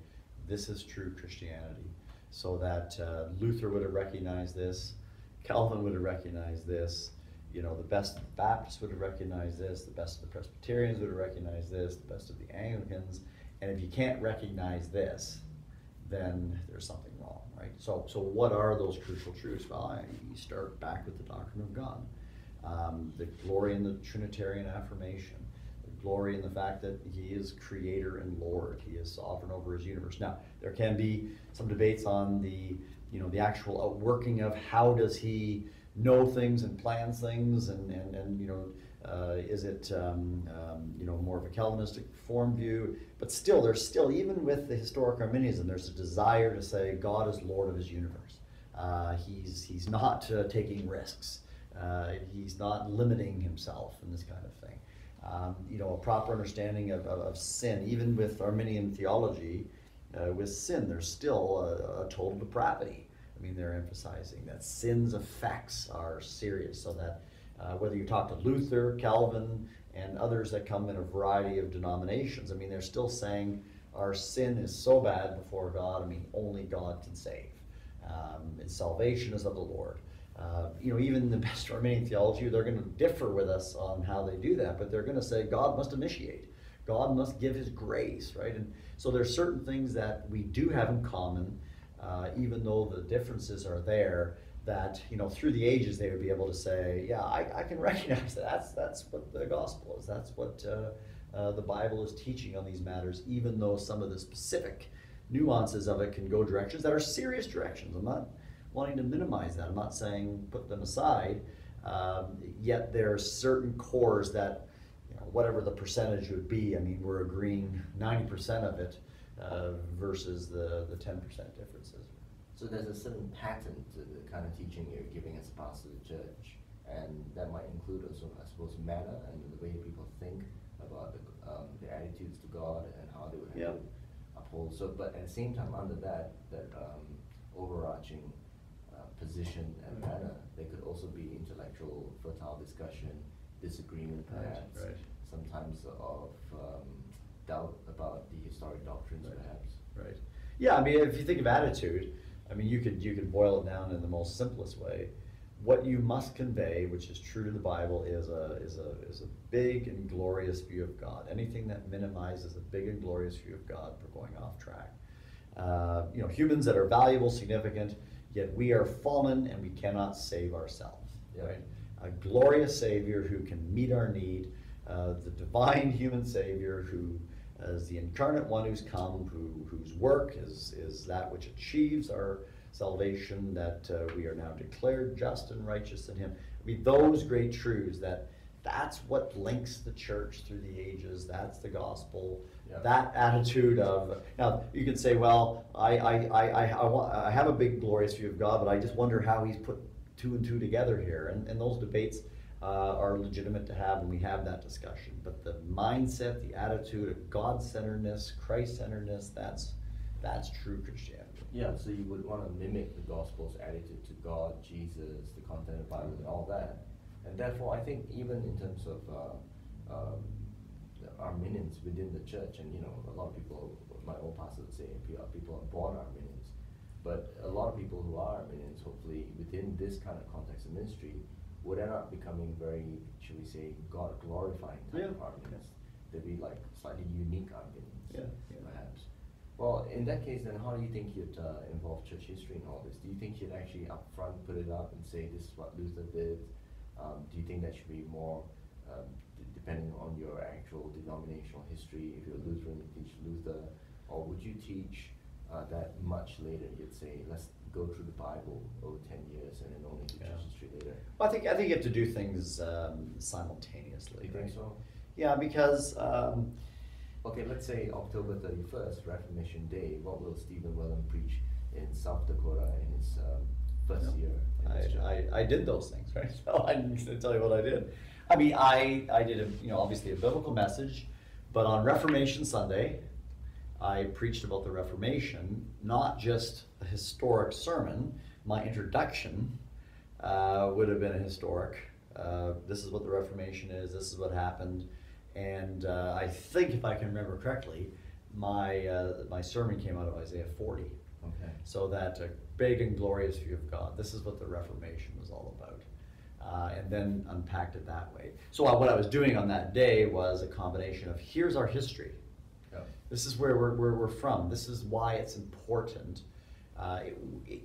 this is true Christianity. So that uh, Luther would have recognized this, Calvin would have recognized this, you know, the best of the Baptists would have recognized this, the best of the Presbyterians would have recognized this, the best of the Anglicans. And if you can't recognize this, then there's something wrong, right? So, so what are those crucial truths? Well, you start back with the doctrine of God, um, the glory in the Trinitarian affirmation, the glory in the fact that He is Creator and Lord, He is sovereign over His universe. Now, there can be some debates on the, you know, the actual outworking of how does He know things and plans things, and and, and you know. Uh, is it um, um, you know more of a Calvinistic form view? But still, there's still even with the historic Arminianism, there's a desire to say God is Lord of His universe. Uh, he's he's not uh, taking risks. Uh, he's not limiting himself in this kind of thing. Um, you know, a proper understanding of, of, of sin, even with Arminian theology, uh, with sin, there's still a, a total depravity. I mean, they're emphasizing that sin's effects are serious, so that uh, whether you talk to Luther, Calvin, and others that come in a variety of denominations, I mean, they're still saying our sin is so bad before God, I mean, only God can save. Um, and salvation is of the Lord. Uh, you know, even the [laughs] best Arminian theology, they're going to differ with us on how they do that, but they're going to say God must initiate. God must give His grace, right? And so there's certain things that we do have in common, uh, even though the differences are there. That you know, through the ages, they would be able to say, "Yeah, I, I can [laughs] recognize that. That's that's what the gospel is. That's what uh, uh, the Bible is teaching on these matters." Even though some of the specific nuances of it can go directions that are serious directions. I'm not wanting to minimize that. I'm not saying put them aside. Um, yet there are certain cores that, you know, whatever the percentage would be, I mean, we're agreeing 90% of it uh, versus the, the 10% differences. So there's a certain pattern to the kind of teaching you're giving as a pastor to the church, and that might include also, I suppose, manner and the way people think about the, um, their attitudes to God and how they would have Yeah. to uphold. So, but at the same time, under that, that um, overarching uh, position and Right. manner, there could also be intellectual, fertile discussion, disagreement, Right, perhaps, right. sometimes of um, doubt about the historic doctrines, Right. perhaps. Right. Yeah, I mean, if you think of attitude, I mean, you could you could boil it down in the most simplest way. What you must convey, which is true to the Bible, is a is a is a big and glorious view of God. Anything that minimizes a big and glorious view of God, we're going off track. Uh, you know, humans that are valuable, significant, Yet we are fallen and we cannot save ourselves. Yeah. Right? A glorious Savior who can meet our need, uh, the divine [laughs] human Savior who is the incarnate one who's come, who, whose work is, is that which achieves our salvation, that uh, we are now declared just and righteous in Him. I mean, those great truths that that's what links the church through the ages. That's the gospel. Yeah. That attitude of now you could say, well, I I, I, I, I, wa- I have a big glorious view of God, but I just wonder how He's put two and two together here. And and those debates uh, are legitimate to have, and we have that discussion. But the mindset, the attitude of God-centeredness, Christ-centeredness, that's that's true Christianity. Yeah, so you would want to mimic the gospel's attitude to God, Jesus, the content of the Bible, and all that. And therefore, I think even in terms of uh, um, the Arminians within the church, and you know, a lot of people, my old pastor would say, people are born Arminians, but a lot of people who are Arminians, hopefully within this kind of context of ministry, would end up becoming very, should we say, God glorifying type Yeah. of Arminians. They'd be like slightly unique arguments, Yeah, yeah. perhaps. Well, in that case, then how do you think you'd uh, involve church history in all this? Do you think you'd actually upfront put it up and say this is what Luther did? Um, do you think that should be more um, d- depending on your actual denominational history? If you're Lutheran, you teach Luther, or would you teach uh, that much later? You'd say let's go through the Bible over ten years and then only do Yeah. church history later. Well, I think I think you have to do things um, simultaneously. You think right? so? Yeah, because um, Okay, let's say October thirty-first, Reformation Day. What will Stephen Wellum preach in South Dakota in his um, first Yeah. year? in his church? I, I, I did those things, [laughs] right? So I'm going to tell you what I did. I mean, I, I did, a, you know, obviously a biblical message, but on Reformation Sunday, I preached about the Reformation, not just a historic sermon. My introduction uh, would have been a historic. Uh, this is what the Reformation is. This is what happened, and uh, I think, if I can remember correctly, my uh, my sermon came out of Isaiah 40. Okay. So that a big and glorious view of God. This is what the Reformation was all about. Uh, and then unpacked it that way. So uh, what I was doing on that day was a combination of here's our history. This is where we're, where we're from. This is why it's important. Uh, it- it-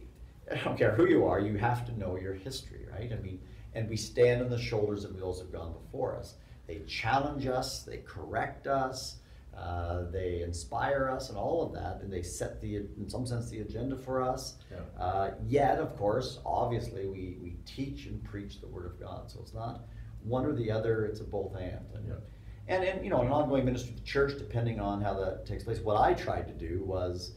I don't care who you are, you have to know your history, right? I mean, and we stand on the shoulders of those who have gone before us. They challenge us, they correct us, uh, they inspire us, and all of that, and they set the, in some sense, the agenda for us. Yeah. Uh, yet, of course, obviously, we, we teach and preach the Word of God. So it's not one or the other, it's a both and. And, Yeah. And, and, you know, an ongoing ministry of the church, depending on how that takes place. What I tried to do was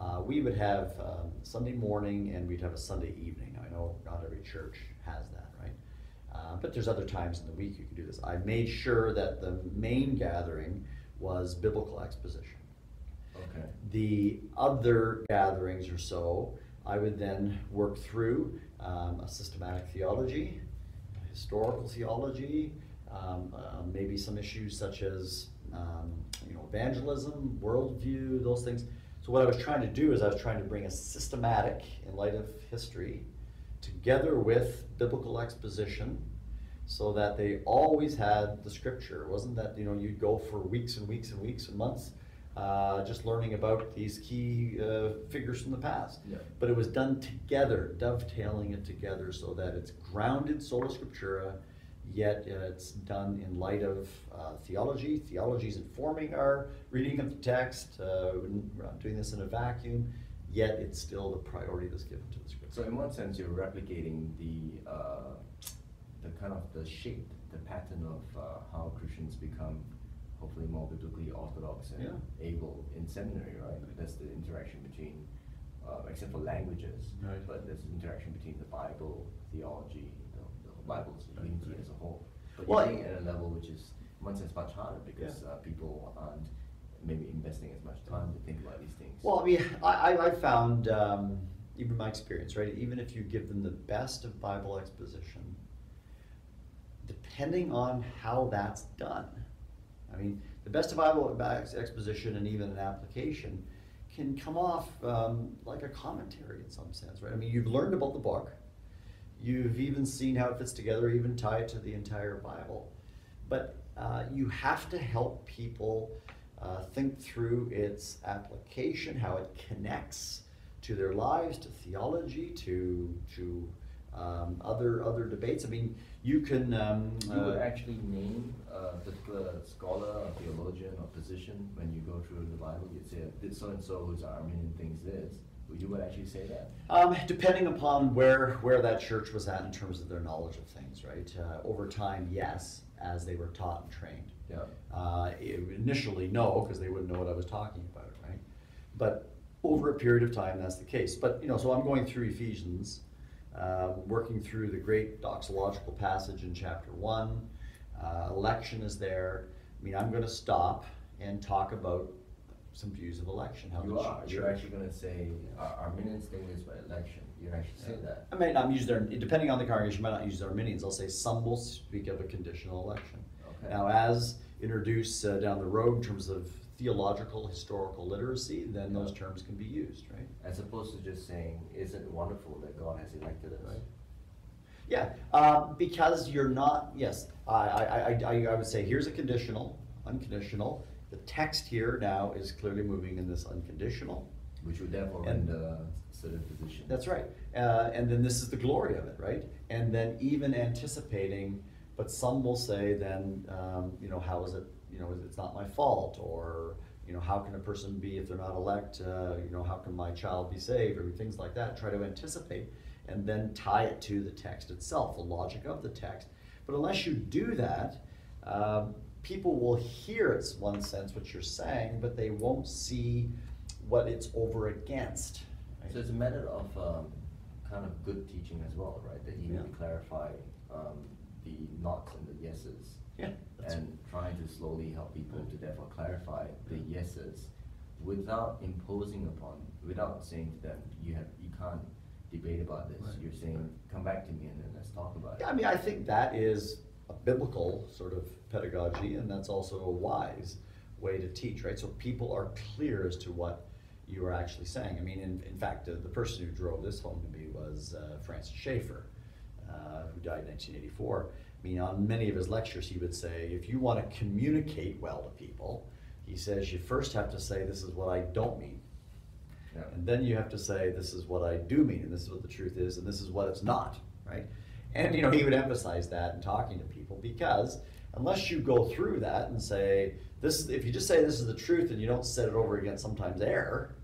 uh, we would have um, Sunday morning and we'd have a Sunday evening. I know not every church has that, right? Uh, but there's other times in the week you can do this. I made sure that the main gathering was biblical exposition. Okay. The other gatherings or so, I would then work through um, a systematic theology, a historical theology, um, uh, maybe some issues such as um, you know evangelism, worldview, those things. So what I was trying to do is I was trying to bring a systematic, in light of history, together with biblical exposition, so that they always had the scripture. It wasn't that you know you'd go for weeks and weeks and weeks and months uh, just learning about these key uh, figures from the past. Yeah. But it was done together, dovetailing it together so that it's grounded sola scriptura, yet it's done in light of uh, theology. Theology is informing our reading of the text. Uh, we're not doing this in a vacuum, yet it's still the priority that's given to the scripture. So in one sense, you're replicating the uh, the kind of the shape, the pattern of uh, how Christians become hopefully more biblically orthodox and Yeah. able in seminary, right? That's the interaction between, uh, except for languages, Right. but there's interaction between the Bible, theology, the, the Bible's Right, unity as a whole. But Well, you're doing it at a level which is, in one sense, much harder because Yeah. uh, people aren't maybe investing as much time to think about these things. Well, I mean, I, I, I found, um, even my experience, right? Even if you give them the best of Bible exposition, depending on how that's done, I mean, the best of Bible exposition and even an application can come off um, like a commentary in some sense, right? I mean, you've learned about the book, you've even seen how it fits together, even tie it to the entire Bible, but uh, you have to help people uh, think through its application, how it connects to their lives, to theology, to to um, other other debates. I mean, you can. Um, You would uh, actually name a particular scholar or theologian or position when you go through the Bible. You'd say, "This so and so who's Arminian thinks this." You would actually say that. Um, depending upon where where that church was at in terms of their knowledge of things, right? Uh, over time, yes, as they were taught and trained. Yeah. Uh, initially, no, because they wouldn't know what I was talking about, right? But over a period of time, that's the case. But you know, so I'm going through Ephesians, um, working through the great doxological passage in chapter one. Uh, election is there. I mean, I'm going to stop and talk about some views of election. How you are. You're actually going to say Ar- Arminians think this by election. You're actually say that. I may not use their, depending on the congregation, I might not use their Arminians. I'll say some will speak of a conditional election. Okay. Now, as introduced uh, down the road in terms of theological, historical literacy, then those terms can be used, right? As opposed to just saying, "Isn't it wonderful that God has elected us?" Right. Yeah, uh, because you're not, yes, I, I, I, I I would say, here's a conditional, unconditional. The text here now is clearly moving in this unconditional. Which would therefore And- render certain position. That's right. Uh, and then this is the glory of it, right? And then even anticipating, but some will say then, um, you know, how is it, you know, it's not my fault, or, you know, how can a person be if they're not elect, uh, you know, how can my child be saved, or things like that. Try to anticipate and then tie it to the text itself, the logic of the text. But unless you do that, um, people will hear it's one sense what you're saying, but they won't see what it's over against. right? So it's a matter of um, kind of good teaching as well, right? That you need to clarify um, the nots and the yeses. Yeah, And trying to slowly help people to therefore clarify the yeses without imposing upon, without saying to them, you have, you can't debate about this. Right, You're saying, come back to me and then let's talk about it. Yeah, I mean, I think that is biblical sort of pedagogy, and that's also a wise way to teach, right? So people are clear as to what you are actually saying. I mean, in, in fact, uh, the person who drove this home to me was uh, Francis Schaeffer, uh, who died in 1984. I mean, on many of his lectures, he would say, if you want to communicate well to people, he says, you first have to say, this is what I don't mean. Yeah. And then you have to say, this is what I do mean, and this is what the truth is, and this is what it's not, right? And, you know, he would emphasize that in talking to people because unless you go through that and say, this, is- if you just say this is the truth and you don't set it over against sometimes error,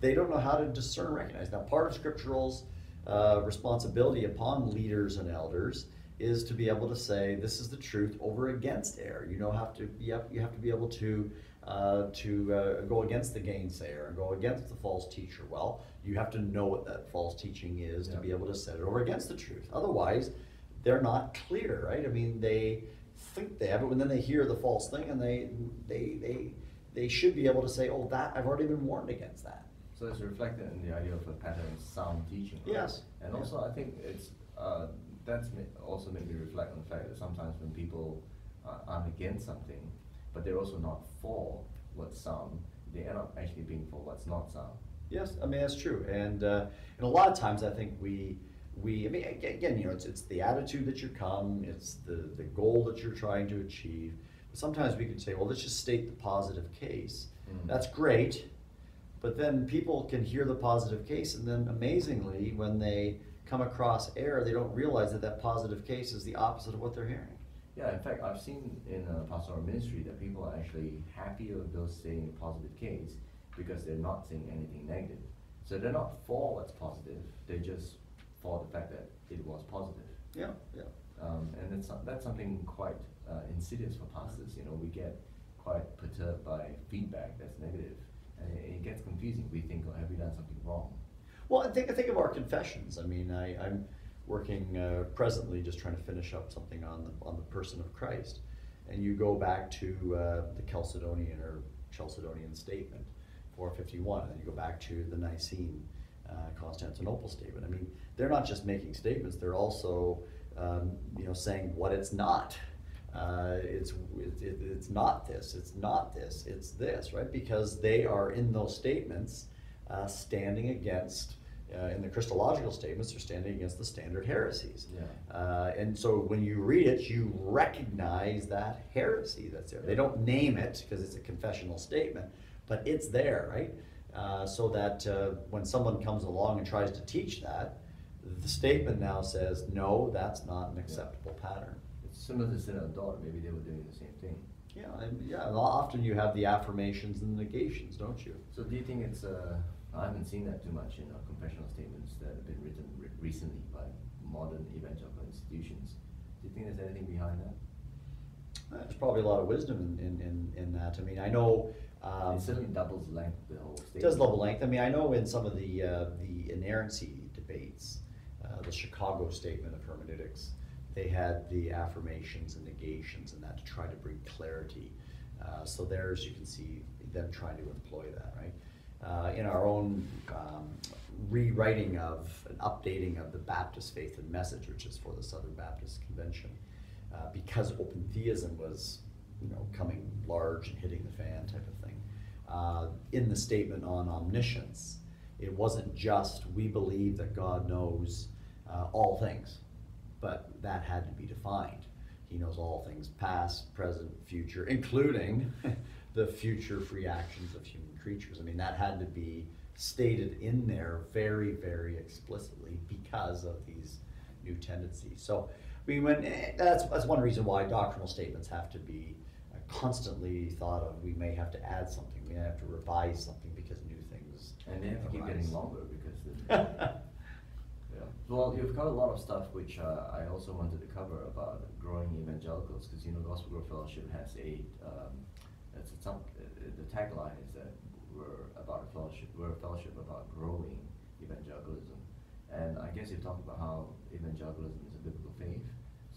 they don't know how to discern and recognize. Now, part of scriptural's uh, responsibility upon leaders and elders is to be able to say this is the truth over against error. You know, have to you have, you have to be able to uh, to uh, go against the gainsayer and go against the false teacher. Well, you have to know what that false teaching is to be able to set it over against the truth. Otherwise, they're not clear, right? I mean, they think they have it, and then they hear the false thing, and they they they they should be able to say, "Oh, that I've already been warned against that." So it's reflected in the idea of a pattern of sound teaching. right? Yes. And Yeah. also, I think it's uh, that's also made me reflect on the fact that sometimes when people uh, aren't against something, but they're also not for what's sound, they end up actually being for what's not sound. Yes, I mean that's true, and uh, and a lot of times I think we we I mean again you know it's it's the attitude that you come, it's the the goal that you're trying to achieve. But sometimes we can say, well, let's just state the positive case. Mm. That's great, but then people can hear the positive case, and then amazingly, when they come across error, they don't realize that that positive case is the opposite of what they're hearing. Yeah, in fact, I've seen in uh, pastoral ministry that people are actually happier with those saying a positive case because they're not saying anything negative. So they're not for what's positive, they're just for the fact that it was positive. Yeah, yeah. Um, and that's, that's something quite uh, insidious for pastors. You know, we get quite perturbed by feedback that's negative, and it, it gets confusing. We think, oh, have we done something wrong? Well, I think I think of our confessions. I mean, I, I'm working uh, presently, just trying to finish up something on the on the person of Christ, and you go back to uh, the Chalcedonian or Chalcedonian statement, 451, and then you go back to the Nicene Constantinople statement. I mean, they're not just making statements; they're also um, you know saying what it's not. Uh, it's it, it, it's not this. It's not this. It's this, right? Because they are in those statements uh, standing against, uh, in the Christological statements, they're standing against the standard heresies. Yeah. Uh, and so when you read it, you recognize that heresy that's there. They don't name it because it's a confessional statement, but it's there, right? Uh, so that uh, when someone comes along and tries to teach that, the statement now says, no, that's not an acceptable pattern. It's similar to Synod of Dort, maybe they were doing the same thing. Yeah, and yeah, and often you have the affirmations and the negations, don't you? So do you think it's, uh, I haven't seen that too much in uh, confessional statements that have been written re- recently by modern evangelical institutions. Do you think there's anything behind that? Uh, There's probably a lot of wisdom in, in, in, in that. I mean, I know. Um, It certainly doubles length, the whole It statement. does level length. I mean, I know in some of the, uh, the inerrancy debates, uh, the Chicago Statement of Hermeneutics, they had the affirmations and negations and that to try to bring clarity. Uh, so there's, you can see them trying to employ that, right? Uh, in our own um, rewriting of, and updating of the Baptist Faith and Message, which is for the Southern Baptist Convention, uh, because open theism was, you know, coming large and hitting the fan type of thing. Uh, in the statement on omniscience, it wasn't just we believe that God knows uh, all things, but that had to be defined. He knows all things past, present, future, including [laughs] the future free actions of human creatures. I mean, that had to be stated in there very, very explicitly because of these new tendencies. So, mean, when, eh, that's, that's one reason why doctrinal statements have to be constantly thought of. We may have to add something, we may have to revise something because new things. And they have to keep arise. getting longer because the, [laughs] Yeah, well, you've covered a lot of stuff which uh, I also wanted to cover about growing evangelicals, because you know, Gospel Growth Fellowship has a, um, it's, it's some, uh, the tagline is that we're about a fellowship, we're a fellowship about growing evangelicalism. And I guess you've talked about how evangelicalism is a biblical faith,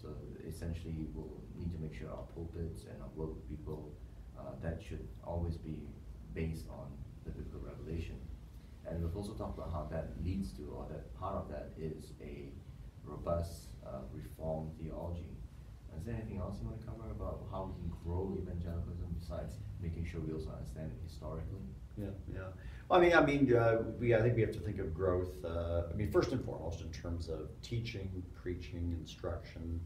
so essentially we'll need to make sure our pulpits and our work with people, uh, that should always be based on the biblical revelation. And we've also talked about how that leads to, or that part of that is a robust uh, reform theology. Is there anything else you want to cover about how we can grow evangelicalism besides making sure we also understand it historically? Yeah, yeah. I mean, I mean, uh, we, I think we have to think of growth, uh, I mean, first and foremost, in terms of teaching, preaching, instruction,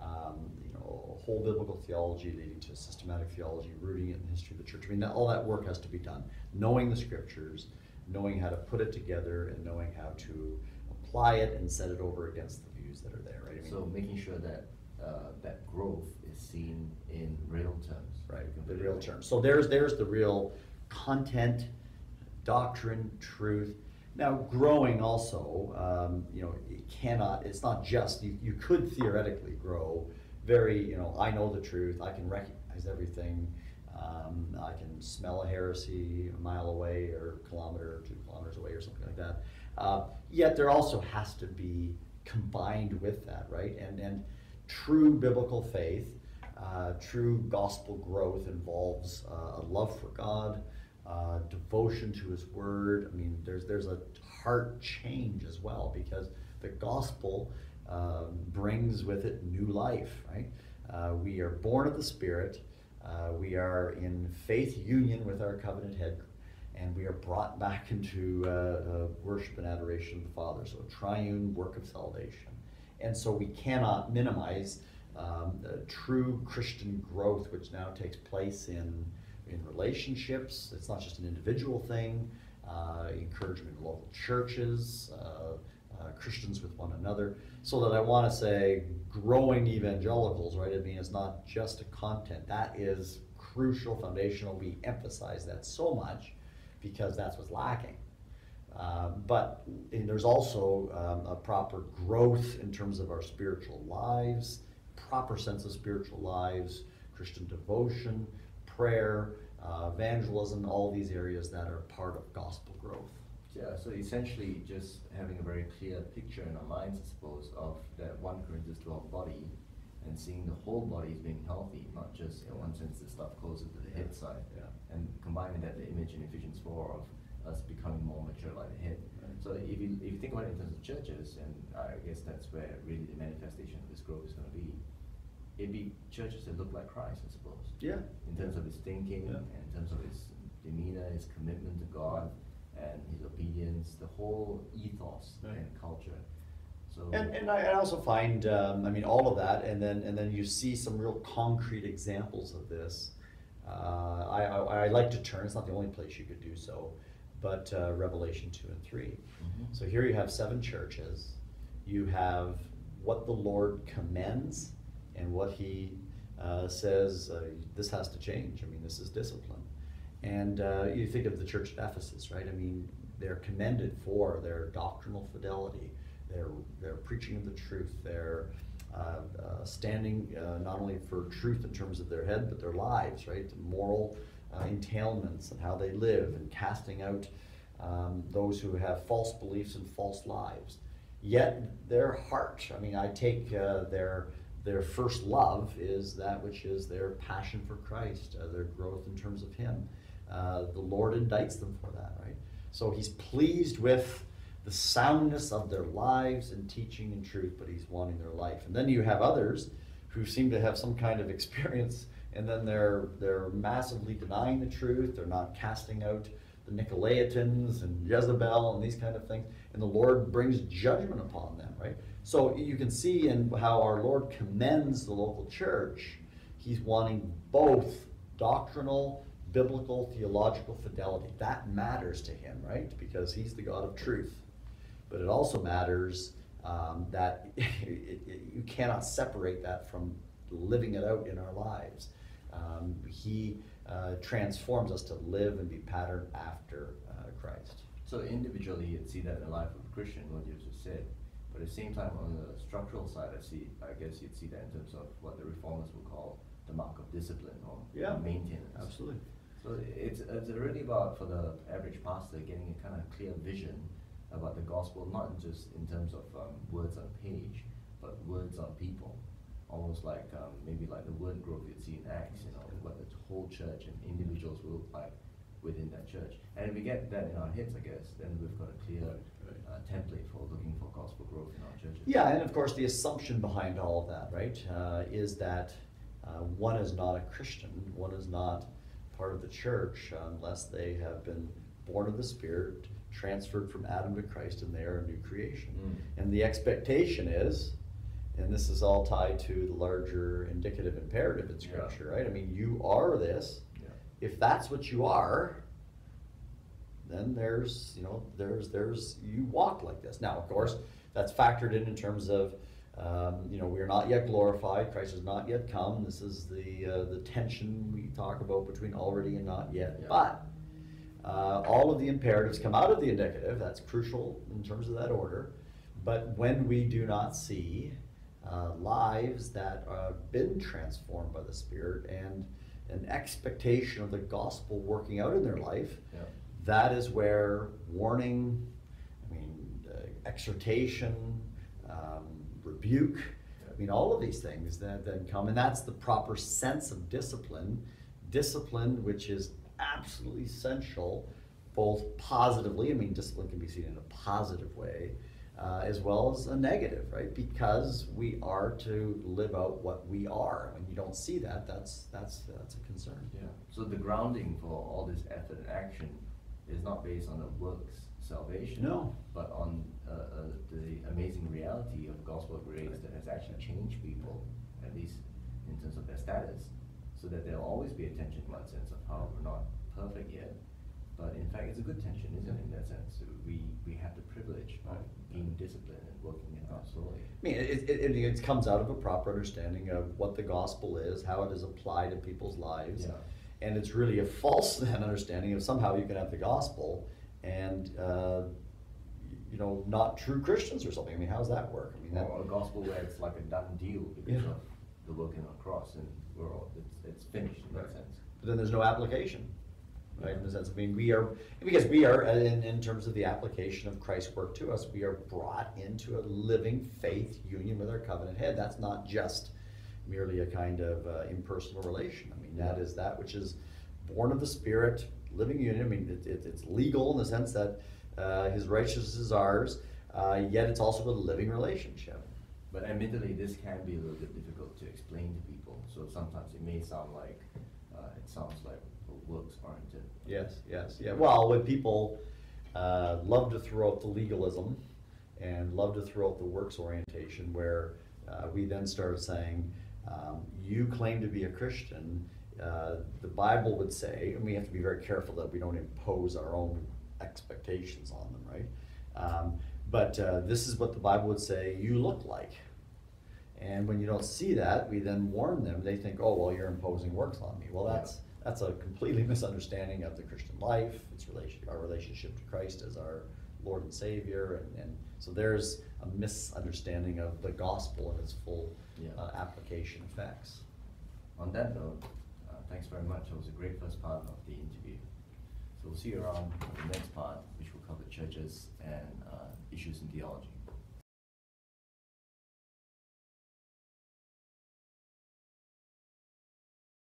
um, you know, whole biblical theology leading to systematic theology, rooting it in the history of the church. I mean, that, all that work has to be done. Knowing the scriptures, knowing how to put it together, and knowing how to apply it and set it over against the views that are there, right? I mean, So making sure that, uh, that growth is seen in real terms. Right, the real terms. So there's, there's the real content, doctrine, truth. Now, growing also, um, you know, it cannot, it's not just, you, you could theoretically grow very, you know, I know the truth, I can recognize everything, um, I can smell a heresy a mile away or a kilometer or two kilometers away or something like that. Uh, yet there also has to be combined with that, right? And, and true biblical faith, uh, true gospel growth involves uh, a love for God, uh, devotion to His Word. I mean, there's there's a heart change as well because the gospel um, brings with it new life. Right? Uh, we are born of the Spirit. Uh, we are in faith union with our covenant head, and we are brought back into uh, worship and adoration of the Father. So, a triune work of salvation. And so, we cannot minimize um, true Christian growth, which now takes place in, in relationships. It's not just an individual thing, uh, encouragement in local churches, uh, uh, Christians with one another. So that I want to say growing evangelicals, right? I mean, it's not just a content. That is crucial, foundational. We emphasize that so much because that's what's lacking. Uh, but there's also um, a proper growth in terms of our spiritual lives, proper sense of spiritual lives, Christian devotion, prayer, uh, evangelism, all these areas that are part of gospel growth. Yeah, so essentially just having a very clear picture in our minds, I suppose, of that 1 Corinthians 12 body and seeing the whole body as being healthy, not just in one sense the stuff closer to the head side. Yeah. And combining that the image in Ephesians 4 of us becoming more mature like the head. Right. So if you, if you think about it in terms of churches, and I guess that's where really the manifestation of this growth is going to be, it'd be churches that look like Christ, I suppose. Yeah. In terms of his thinking, Yeah. and in terms of his demeanor, his commitment to God, and his obedience, the whole ethos Right. and culture. So And, and I, I also find, um, I mean, all of that, and then and then you see some real concrete examples of this. Uh, I, I, I like to turn. It's not the only place you could do so, but uh, Revelation 2 and 3. Mhm. So here you have seven churches. You have what the Lord commends and what he uh, says uh, this has to change. I mean, this is discipline. And uh, you think of the church at Ephesus, right? I mean, they're commended for their doctrinal fidelity, their, their preaching of the truth, their uh, uh, standing uh, not only for truth in terms of their head, but their lives, right? The Moral entailments and how they live, and casting out um, those who have false beliefs and false lives. Yet their heart, I mean, I take their their first love is that which is their passion for Christ, uh, their growth in terms of Him. Uh, the Lord indicts them for that, right? So He's pleased with the soundness of their lives and teaching and truth, but He's wanting their life. And then you have others who seem to have some kind of experience, and then they're they're massively denying the truth. They're not casting out the Nicolaitans and Jezebel and these kind of things, and the Lord brings judgment upon them, right? So you can see in how our Lord commends the local church, He's wanting both doctrinal, biblical, theological fidelity. That matters to Him, right? Because He's the God of truth. But it also matters um, that [laughs] it, it, you cannot separate that from living it out in our lives. Um, he uh, transforms us to live and be patterned after uh, Christ. So individually, you'd see that in the life of a Christian, what you just said. But at the same time, on the structural side, I see, I guess you'd see that in terms of what the reformers would call the mark of discipline or Yeah. maintenance. Absolutely. So it's, it's really about, for the average pastor, getting a kind of clear vision about the gospel, not just in terms of um, words on page, but words on people. Almost like um, maybe like the word growth you'd see in Acts, you know, what the whole church and individuals will look like within that church. And if we get that in our heads, I guess, then we've got a clear uh, template for looking for gospel growth in our churches. Yeah, and of course, the assumption behind all of that, right, uh, is that uh, one is not a Christian, one is not part of the church unless they have been born of the Spirit, transferred from Adam to Christ, and they are a new creation. Mm. And the expectation is, and this is all tied to the larger indicative imperative in Yeah. Scripture, right? I mean, you are this. Yeah. If that's what you are, then there's, you know, there's, there's, you walk like this. Now, of course, that's factored in in terms of, um, you know, we are not yet glorified. Christ has not yet come. This is the uh, the tension we talk about between already and not yet. Yeah. But uh, all of the imperatives come out of the indicative. That's crucial in terms of that order. But when we do not see uh, lives that have been transformed by the Spirit and an expectation of the gospel working out in their life, Yeah. That is where warning, I mean, uh, exhortation, um, rebuke, I mean, all of these things that then come, and that's the proper sense of discipline. Discipline, which is absolutely essential, both positively, I mean, discipline can be seen in a positive way, uh, as well as a negative, right? Because we are to live out what we are. When you don't see that, that's that's that's a concern. Yeah. So the grounding for all this effort and action is not based on a works salvation. No. But on uh, uh, the amazing reality of gospel grace that has actually changed people, at least in terms of their status, so that there'll always be a tension in one sense of how we're not perfect yet. But in fact, it's a good tension, isn't it, in that sense? We, we have the privilege of being disciplined and working it out slowly. I mean, it, it, it, it comes out of a proper understanding of what the gospel is, how it is applied in people's lives. Yeah. And it's really a false [laughs] then understanding of somehow you can have the gospel and, uh, you know, not true Christians or something. I mean, how does that work? I mean, that, Or a gospel where it's like a done deal because Yeah. of the work on the cross and we're all, it's, it's finished in that sense. but then there's no application, right? In the sense, I mean, we are, because we are, uh, in, in terms of the application of Christ's work to us, we are brought into a living faith union with our covenant head. That's not just merely a kind of uh, impersonal relation. I mean, that is that which is born of the Spirit, living union. I mean, it, it, it's legal in the sense that uh, His righteousness is ours, uh, yet it's also a living relationship. But admittedly, this can be a little bit difficult to explain to people, so sometimes it may sound like, uh, it sounds like works oriented. Yes, yes, yeah. Well, when people uh, love to throw out the legalism and love to throw out the works orientation, where uh, we then start saying, um, you claim to be a Christian, uh, the Bible would say, and we have to be very careful that we don't impose our own expectations on them, right? Um, but uh, this is what the Bible would say you look like. And when you don't see that, we then warn them. They think, oh, well, you're imposing works on me. Well, that's that's a completely [laughs] misunderstanding of the Christian life, its our relationship to Christ as our Lord and Savior, and, and so there's a misunderstanding of the gospel and its full Yeah. uh, application effects. On that note, uh, thanks very much. It was a great first part of the interview. So we'll see you around for the next part, which will cover churches and uh, issues in theology.